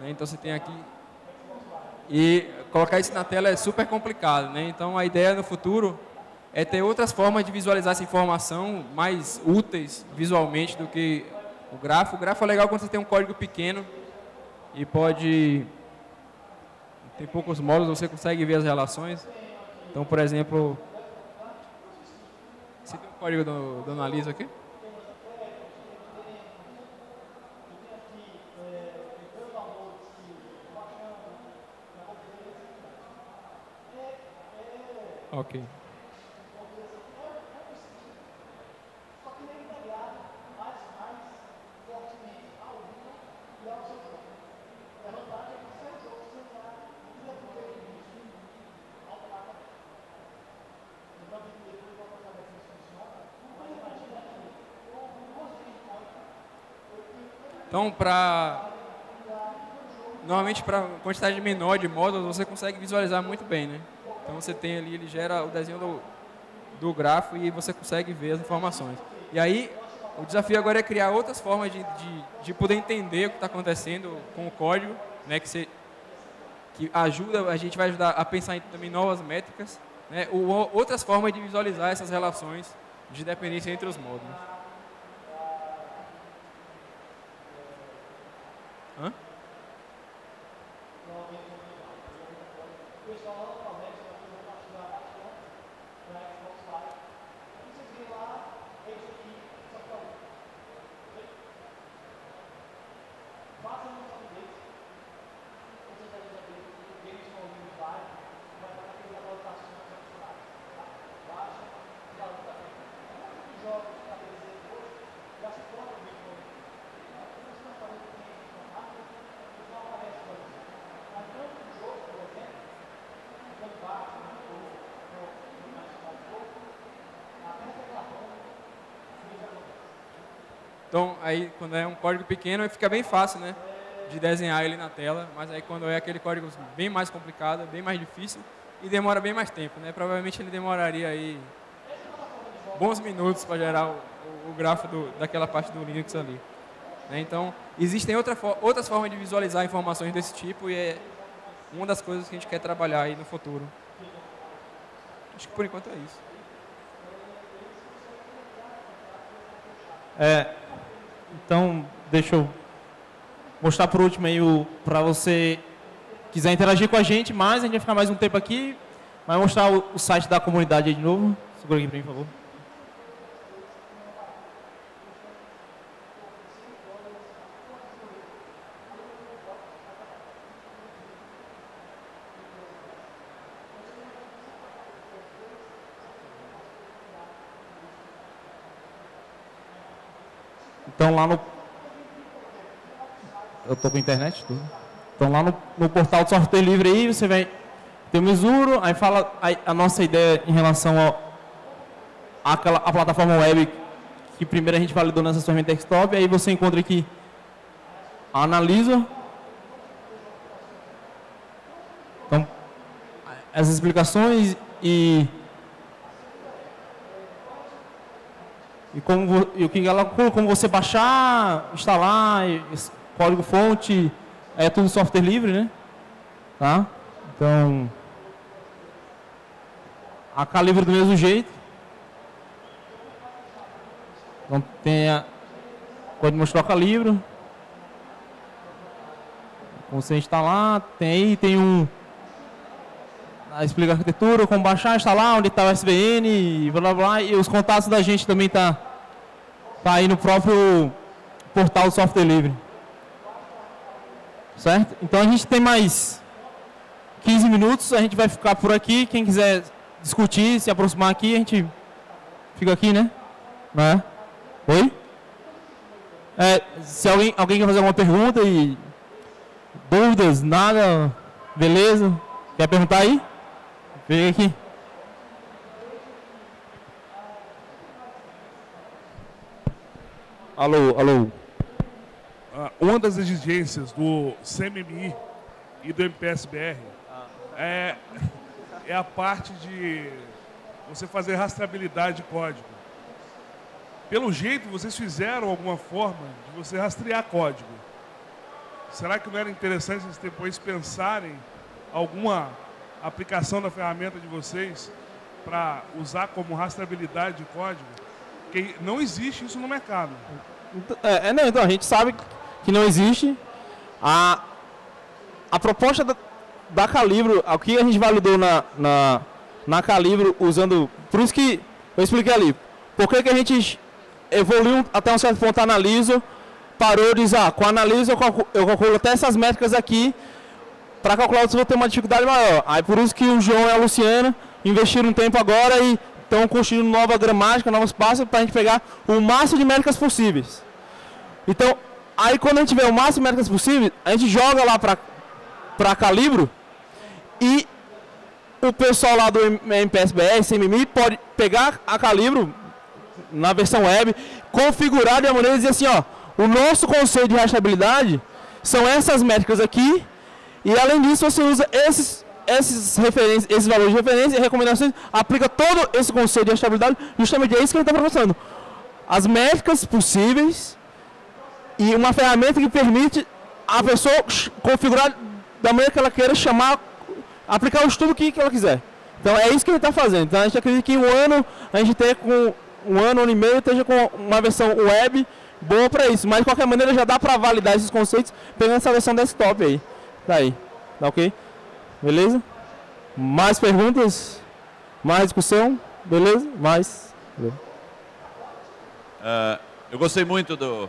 Né? Então você tem aqui e colocar isso na tela é super complicado, né? Então a ideia no futuro é ter outras formas de visualizar essa informação mais úteis visualmente do que o gráfico. O gráfico é legal quando você tem um código pequeno e pode tem poucos módulos, você consegue ver as relações. Então, por exemplo, você tem o código do, do Analisa aqui? Ok. Então, para normalmente para quantidade menor de módulos, você consegue visualizar muito bem, né? Então você tem ali, ele gera o desenho do, do grafo e você consegue ver as informações. E aí, o desafio agora é criar outras formas de, de, de poder entender o que está acontecendo com o código, né? Que, você, que ajuda, a gente vai ajudar a pensar em também novas métricas, né? Ou, outras formas de visualizar essas relações de dependência entre os módulos. Hã? Então, aí, quando é um código pequeno, fica bem fácil, né? De desenhar ele na tela. Mas aí, quando é aquele código bem mais complicado, bem mais difícil, e demora bem mais tempo, né? Provavelmente ele demoraria aí bons minutos para gerar o, o, o gráfico do, daquela parte do Linux ali. Né? Então, existem outra, outras formas de visualizar informações desse tipo e é uma das coisas que a gente quer trabalhar aí no futuro. Acho que por enquanto é isso. É, então, deixa eu mostrar por último aí para você quiser interagir com a gente mais, a gente vai ficar mais um tempo aqui. Vai mostrar o, o site da comunidade aí de novo. Segura aqui para mim, por favor. Então lá no. Eu estou com internet tudo. Então lá no, no, portal do software livre aí você vai ter o Mesuro, aí fala a, a nossa ideia em relação ao, àquela, a plataforma web que primeiro a gente validou nessa ferramenta desktop, aí você encontra aqui a Analyzer. Então, as explicações e e como e o que ela como você baixar, instalar, código fonte, é tudo software livre, né? Tá? Então, a calibre do mesmo jeito. Então tem a, pode mostrar o calibre. Como você instalar, tem aí, tem um explica a arquitetura, como baixar, instalar, onde está o SVN, blá blá blá, e os contatos da gente também tá tá aí no próprio portal software livre. Certo? Então a gente tem mais 15 minutos, a gente vai ficar por aqui. Quem quiser discutir, se aproximar aqui, a gente fica aqui, né? Né? Oi? É, se alguém, alguém quer fazer alguma pergunta e dúvidas, nada, beleza? Quer perguntar aí? Vem aqui. Alô, alô. Ah, uma das exigências do CMMI e do MPSBR é, é a parte de você fazer rastreabilidade de código. Pelo jeito, vocês fizeram alguma forma de você rastrear código. Será que não era interessante vocês depois pensarem alguma aplicação da ferramenta de vocês para usar como rastreabilidade de código? Porque não existe isso no mercado. É, é, não, então a gente sabe que não existe. A, a proposta da, da Calibro, o que a gente validou na, na, na Calibro usando. Por isso que eu expliquei ali. Por que, que a gente evoluiu até um certo ponto Analiso, parou de ah, com a Analiso eu calculo, eu calculo até essas métricas aqui, para calcular eu vou ter uma dificuldade maior. Aí por isso que o João e a Luciana investiram um tempo agora e estão construindo nova gramática, novos passos para a gente pegar o máximo de métricas possíveis. Então, aí quando a gente vê o máximo de métricas possível, a gente joga lá para calibro e o pessoal lá do MPSBR, CMMI, pode pegar a calibro na versão web, configurar de uma maneira e dizer assim, ó, o nosso conceito de rastreabilidade são essas métricas aqui, e além disso você usa esses, esses, esses valores de referência e recomendações, aplica todo esse conceito de rastreabilidade, justamente é isso que ele está proporcionando. As métricas possíveis e uma ferramenta que permite a pessoa configurar da maneira que ela queira chamar, aplicar o estudo que, que ela quiser. Então é isso que gente está fazendo. Então a gente acredita que um ano a gente tem com um ano, um ano e meio, esteja com uma versão web boa para isso. Mas de qualquer maneira já dá para validar esses conceitos pegando essa versão desktop aí. Tá aí. Tá ok? Beleza? Mais perguntas? Mais discussão? Beleza? Mais? Uh, eu gostei muito do,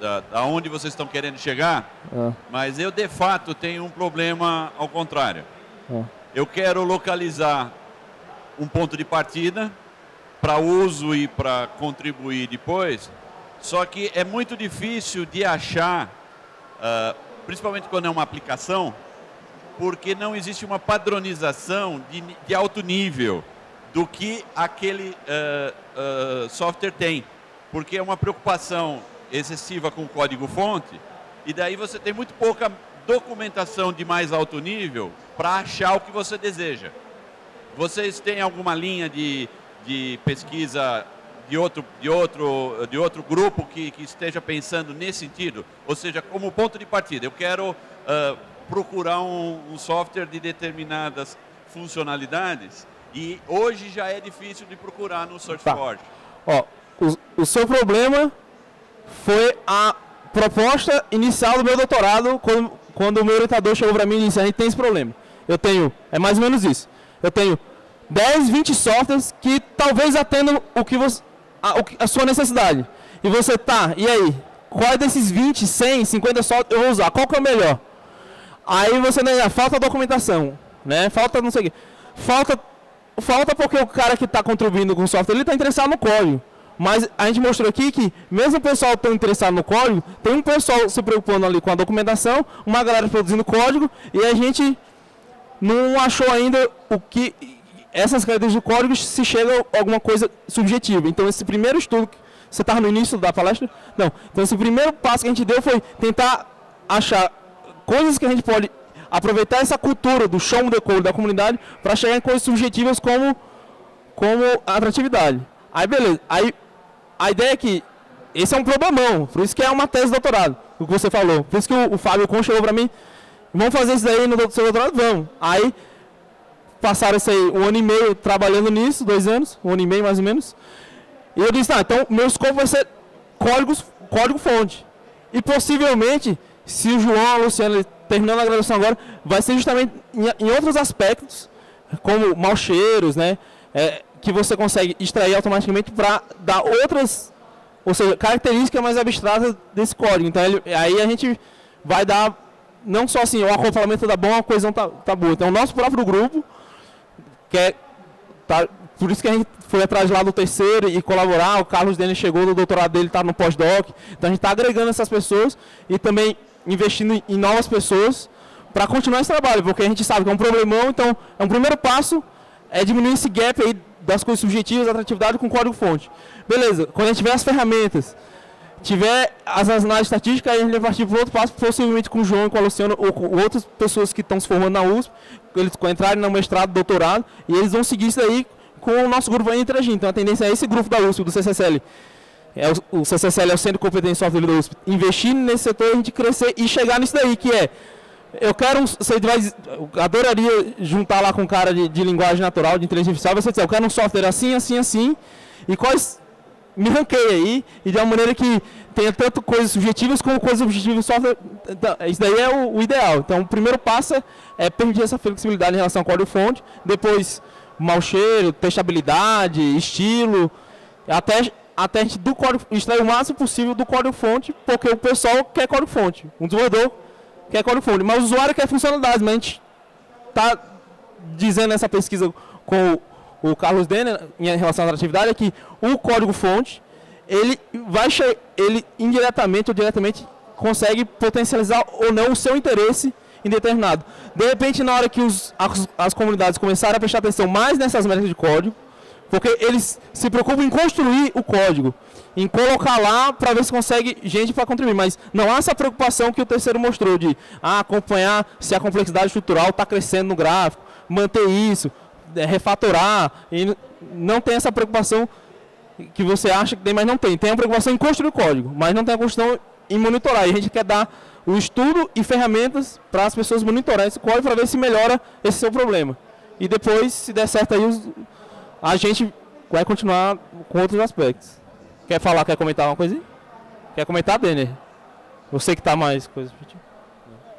da, da onde vocês estão querendo chegar, é. mas eu de fato tenho um problema ao contrário. É. Eu quero localizar um ponto de partida para uso e para contribuir depois, só que é muito difícil de achar, uh, principalmente quando é uma aplicação, porque não existe uma padronização de, de alto nível do que aquele uh, uh, software tem. porque é uma preocupação excessiva com o código-fonte, e daí você tem muito pouca documentação de mais alto nível para achar o que você deseja. Vocês têm alguma linha de, de pesquisa de outro, de outro, de outro grupo que, que esteja pensando nesse sentido? Ou seja, como ponto de partida, eu quero uh, procurar um, um software de determinadas funcionalidades e hoje já é difícil de procurar no SearchForge. Tá. Ó, o, o seu problema foi a proposta inicial do meu doutorado quando, quando o meu orientador chegou para mim e disse, a gente tem esse problema. Eu tenho, é mais ou menos isso. Eu tenho 10, 20 softwares que talvez atendam o que você, a, a sua necessidade. E você tá, e aí? Qual desses 20, 100, 50 softwares eu vou usar? Qual que é o melhor? Aí você, né, falta documentação, né? Falta não sei o quê. Falta, falta porque o cara que está contribuindo com o software, ele está interessado no código. Mas a gente mostrou aqui que, mesmo o pessoal tão interessado no código, tem um pessoal se preocupando ali com a documentação, uma galera produzindo código, e a gente não achou ainda o que essas características do código se chega a alguma coisa subjetiva. Então, esse primeiro estudo, você estava no início da palestra? Não. Então, esse primeiro passo que a gente deu foi tentar achar coisas que a gente pode aproveitar essa cultura do show de code da comunidade para chegar em coisas subjetivas como, como atratividade. Aí, beleza. Aí, a ideia é que esse é um problemão, por isso que é uma tese de doutorado, o que você falou. Por isso que o, o Fábio Con chegou para mim, vamos fazer isso daí no seu doutorado? Vamos. Aí, passaram isso aí um ano e meio trabalhando nisso, dois anos, um ano e meio mais ou menos. E eu disse, ah, então meu escopo vai ser códigos, código fonte. E possivelmente, se o João, a Luciana, terminando a graduação agora, vai ser justamente em, em outros aspectos, como mau cheiros, né? É, que você consegue extrair automaticamente para dar outras, ou seja, características mais abstratas desse código. Então ele, aí a gente vai dar não só assim, o acoplamento tá bom, a coesão tá, tá boa. Então o nosso próprio grupo que é, tá, por isso que a gente foi atrás lá do terceiro e colaborar. O Carlos Denis chegou do doutorado dele, está no pós-doc. Então a gente está agregando essas pessoas e também investindo em novas pessoas para continuar esse trabalho, porque a gente sabe que é um problemão, então é um primeiro passo é diminuir esse gap aí das coisas subjetivas, atratividade com código-fonte. Beleza, quando a gente tiver as ferramentas, tiver as análises estatísticas, aí a gente vai partir para outro passo, possivelmente com o João com a Luciana, ou com outras pessoas que estão se formando na USP, eles entrarem no mestrado, doutorado, e eles vão seguir isso aí com o nosso grupo vai interagir. Então a tendência é esse grupo da USP, do CCSL. É o, o CCSL é o Centro de Competência Software da USP. Investir nesse setor, a gente crescer e chegar nisso daí, que é eu quero um, você vai, adoraria juntar lá com um cara de, de linguagem natural, de inteligência artificial, você dizer, eu quero um software assim, assim, assim, e quais me ranquei aí, e de uma maneira que tenha tanto coisas subjetivas como coisas objetivas software. Então, isso daí é o, o, ideal. Então, o primeiro passo é permitir essa flexibilidade em relação ao código-fonte, depois mau cheiro, testabilidade, estilo, até, até a gente do código, extrair o máximo possível do código-fonte, porque o pessoal quer código-fonte, um desenvolvedor quer código-fonte, mas o usuário quer funcionalidade, mas a gente está dizendo nessa pesquisa com o, Carlos Denner em relação à atratividade é que o código-fonte ele vai ele indiretamente ou diretamente consegue potencializar ou não o seu interesse em determinado. De repente, na hora que os, as, as comunidades começarem a prestar atenção mais nessas métricas de código, porque eles se preocupam em construir o código, em colocar lá para ver se consegue gente para contribuir. Mas não há essa preocupação que o terceiro mostrou de ah, acompanhar se a complexidade estrutural está crescendo no gráfico, manter isso, é, refatorar. E não tem essa preocupação que você acha que tem, mas não tem. Tem a preocupação em construir o código, mas não tem a questão em monitorar. E a gente quer dar o estudo e ferramentas para as pessoas monitorarem esse código para ver se melhora esse seu problema. E depois, se der certo aí, a gente vai continuar com outros aspectos. Quer falar, quer comentar uma coisa? Quer comentar, Denner? Você que está mais coisa.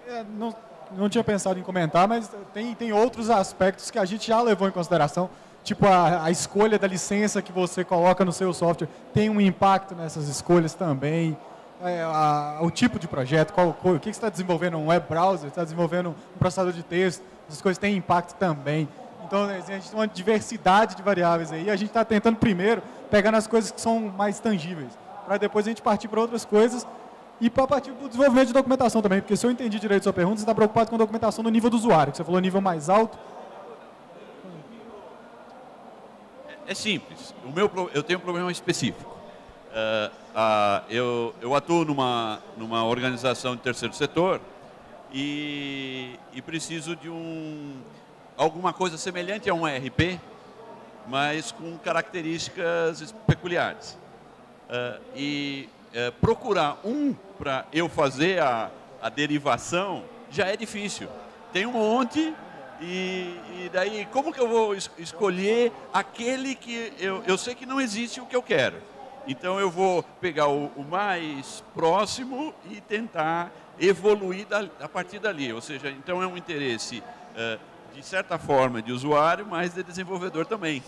É, não, não tinha pensado em comentar, mas tem, tem outros aspectos que a gente já levou em consideração tipo a, a, escolha da licença que você coloca no seu software tem um impacto nessas escolhas também. É, a, o tipo de projeto, qual, qual, o que você está desenvolvendo, um web browser, está desenvolvendo um processador de texto, essas coisas têm impacto também. Então, a gente tem uma diversidade de variáveis aí. A gente está tentando primeiro pegar nas coisas que são mais tangíveis, para depois a gente partir para outras coisas e para partir para o desenvolvimento de documentação também. Porque se eu entendi direito a sua pergunta, você está preocupado com a documentação no nível do usuário, que você falou nível mais alto, é simples. O meu, eu tenho um problema específico. Uh, uh, eu, eu atuo numa, numa organização de terceiro setor e, e preciso de um, alguma coisa semelhante a um ERP, mas com características peculiares. Uh, e uh, procurar um para eu fazer a, a derivação já é difícil. Tem um monte e, e, daí, como que eu vou es escolher aquele que eu, eu sei que não existe o que eu quero? Então eu vou pegar o, o mais próximo e tentar evoluir da, a partir dali. Ou seja, então é um interesse, uh, de certa forma, de usuário, mas de desenvolvedor também.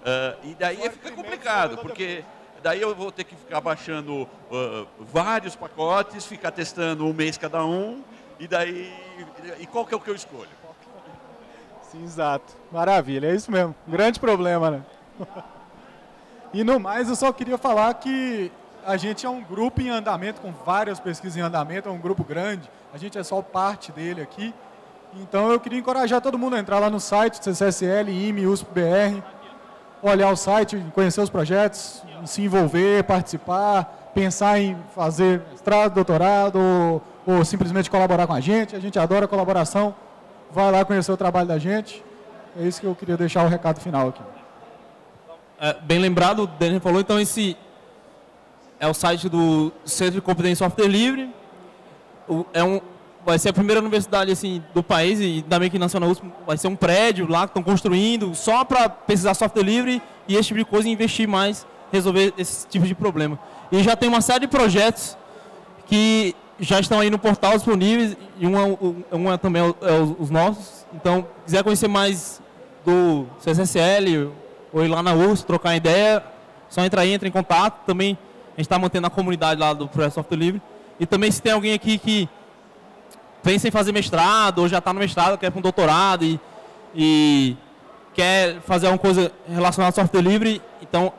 Uh, e daí fica complicado, porque daí eu vou ter que ficar baixando uh, vários pacotes, ficar testando um mês cada um, e daí. E qual que é o que eu escolho? Sim, exato. Maravilha, é isso mesmo. Grande problema, né? E no mais, eu só queria falar que a gente é um grupo em andamento, com várias pesquisas em andamento, é um grupo grande, a gente é só parte dele aqui. Então eu queria encorajar todo mundo a entrar lá no site do CCSL, IME, USP-BR, olhar o site, conhecer os projetos, se envolver, participar, pensar em fazer mestrado, doutorado ou, ou simplesmente colaborar com a gente. A gente adora colaboração. Vai lá conhecer o trabalho da gente. É isso que eu queria deixar o recado final aqui é, bem lembrado, o Daniel falou, então esse é o site do Centro de Competência Software Livre. O, é um, vai ser a primeira universidade assim, do país, e bem que Nacional USP vai ser um prédio lá que estão construindo só para pesquisar software livre e esse tipo de coisa e investir mais, resolver esse tipo de problema. E já tem uma série de projetos que já estão aí no portal disponíveis, e uma, uma também é, os nossos. Então, quiser conhecer mais do CSSL, ou ir lá na URSS, trocar ideia, só entrar aí, entra em contato. Também a gente está mantendo a comunidade lá do Projeto Software Livre. E também se tem alguém aqui que pensa em fazer mestrado, ou já está no mestrado, quer para um doutorado e, e quer fazer alguma coisa relacionada ao software livre, então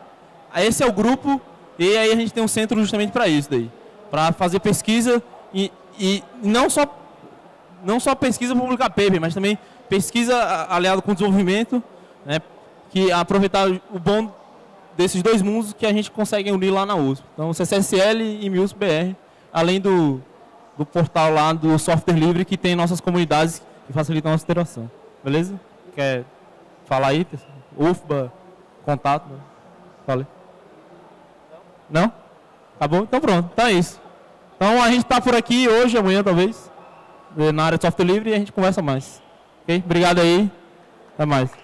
esse é o grupo e aí a gente tem um centro justamente para isso daí, para fazer pesquisa e, e não só não só pesquisa para publicar paper, mas também pesquisa aliado com desenvolvimento, né, que aproveitar o bom desses dois mundos que a gente consegue unir lá na USP. Então, CCSL e MIUSP BR, além do, do portal lá do software livre que tem nossas comunidades que facilitam a nossa interação. Beleza? Quer falar aí? UFBA, contato? Falei. Não? Tá bom? Então pronto, então é isso. Então a gente está por aqui hoje, amanhã talvez, na área de software livre e a gente conversa mais. Ok? Obrigado aí. Até mais.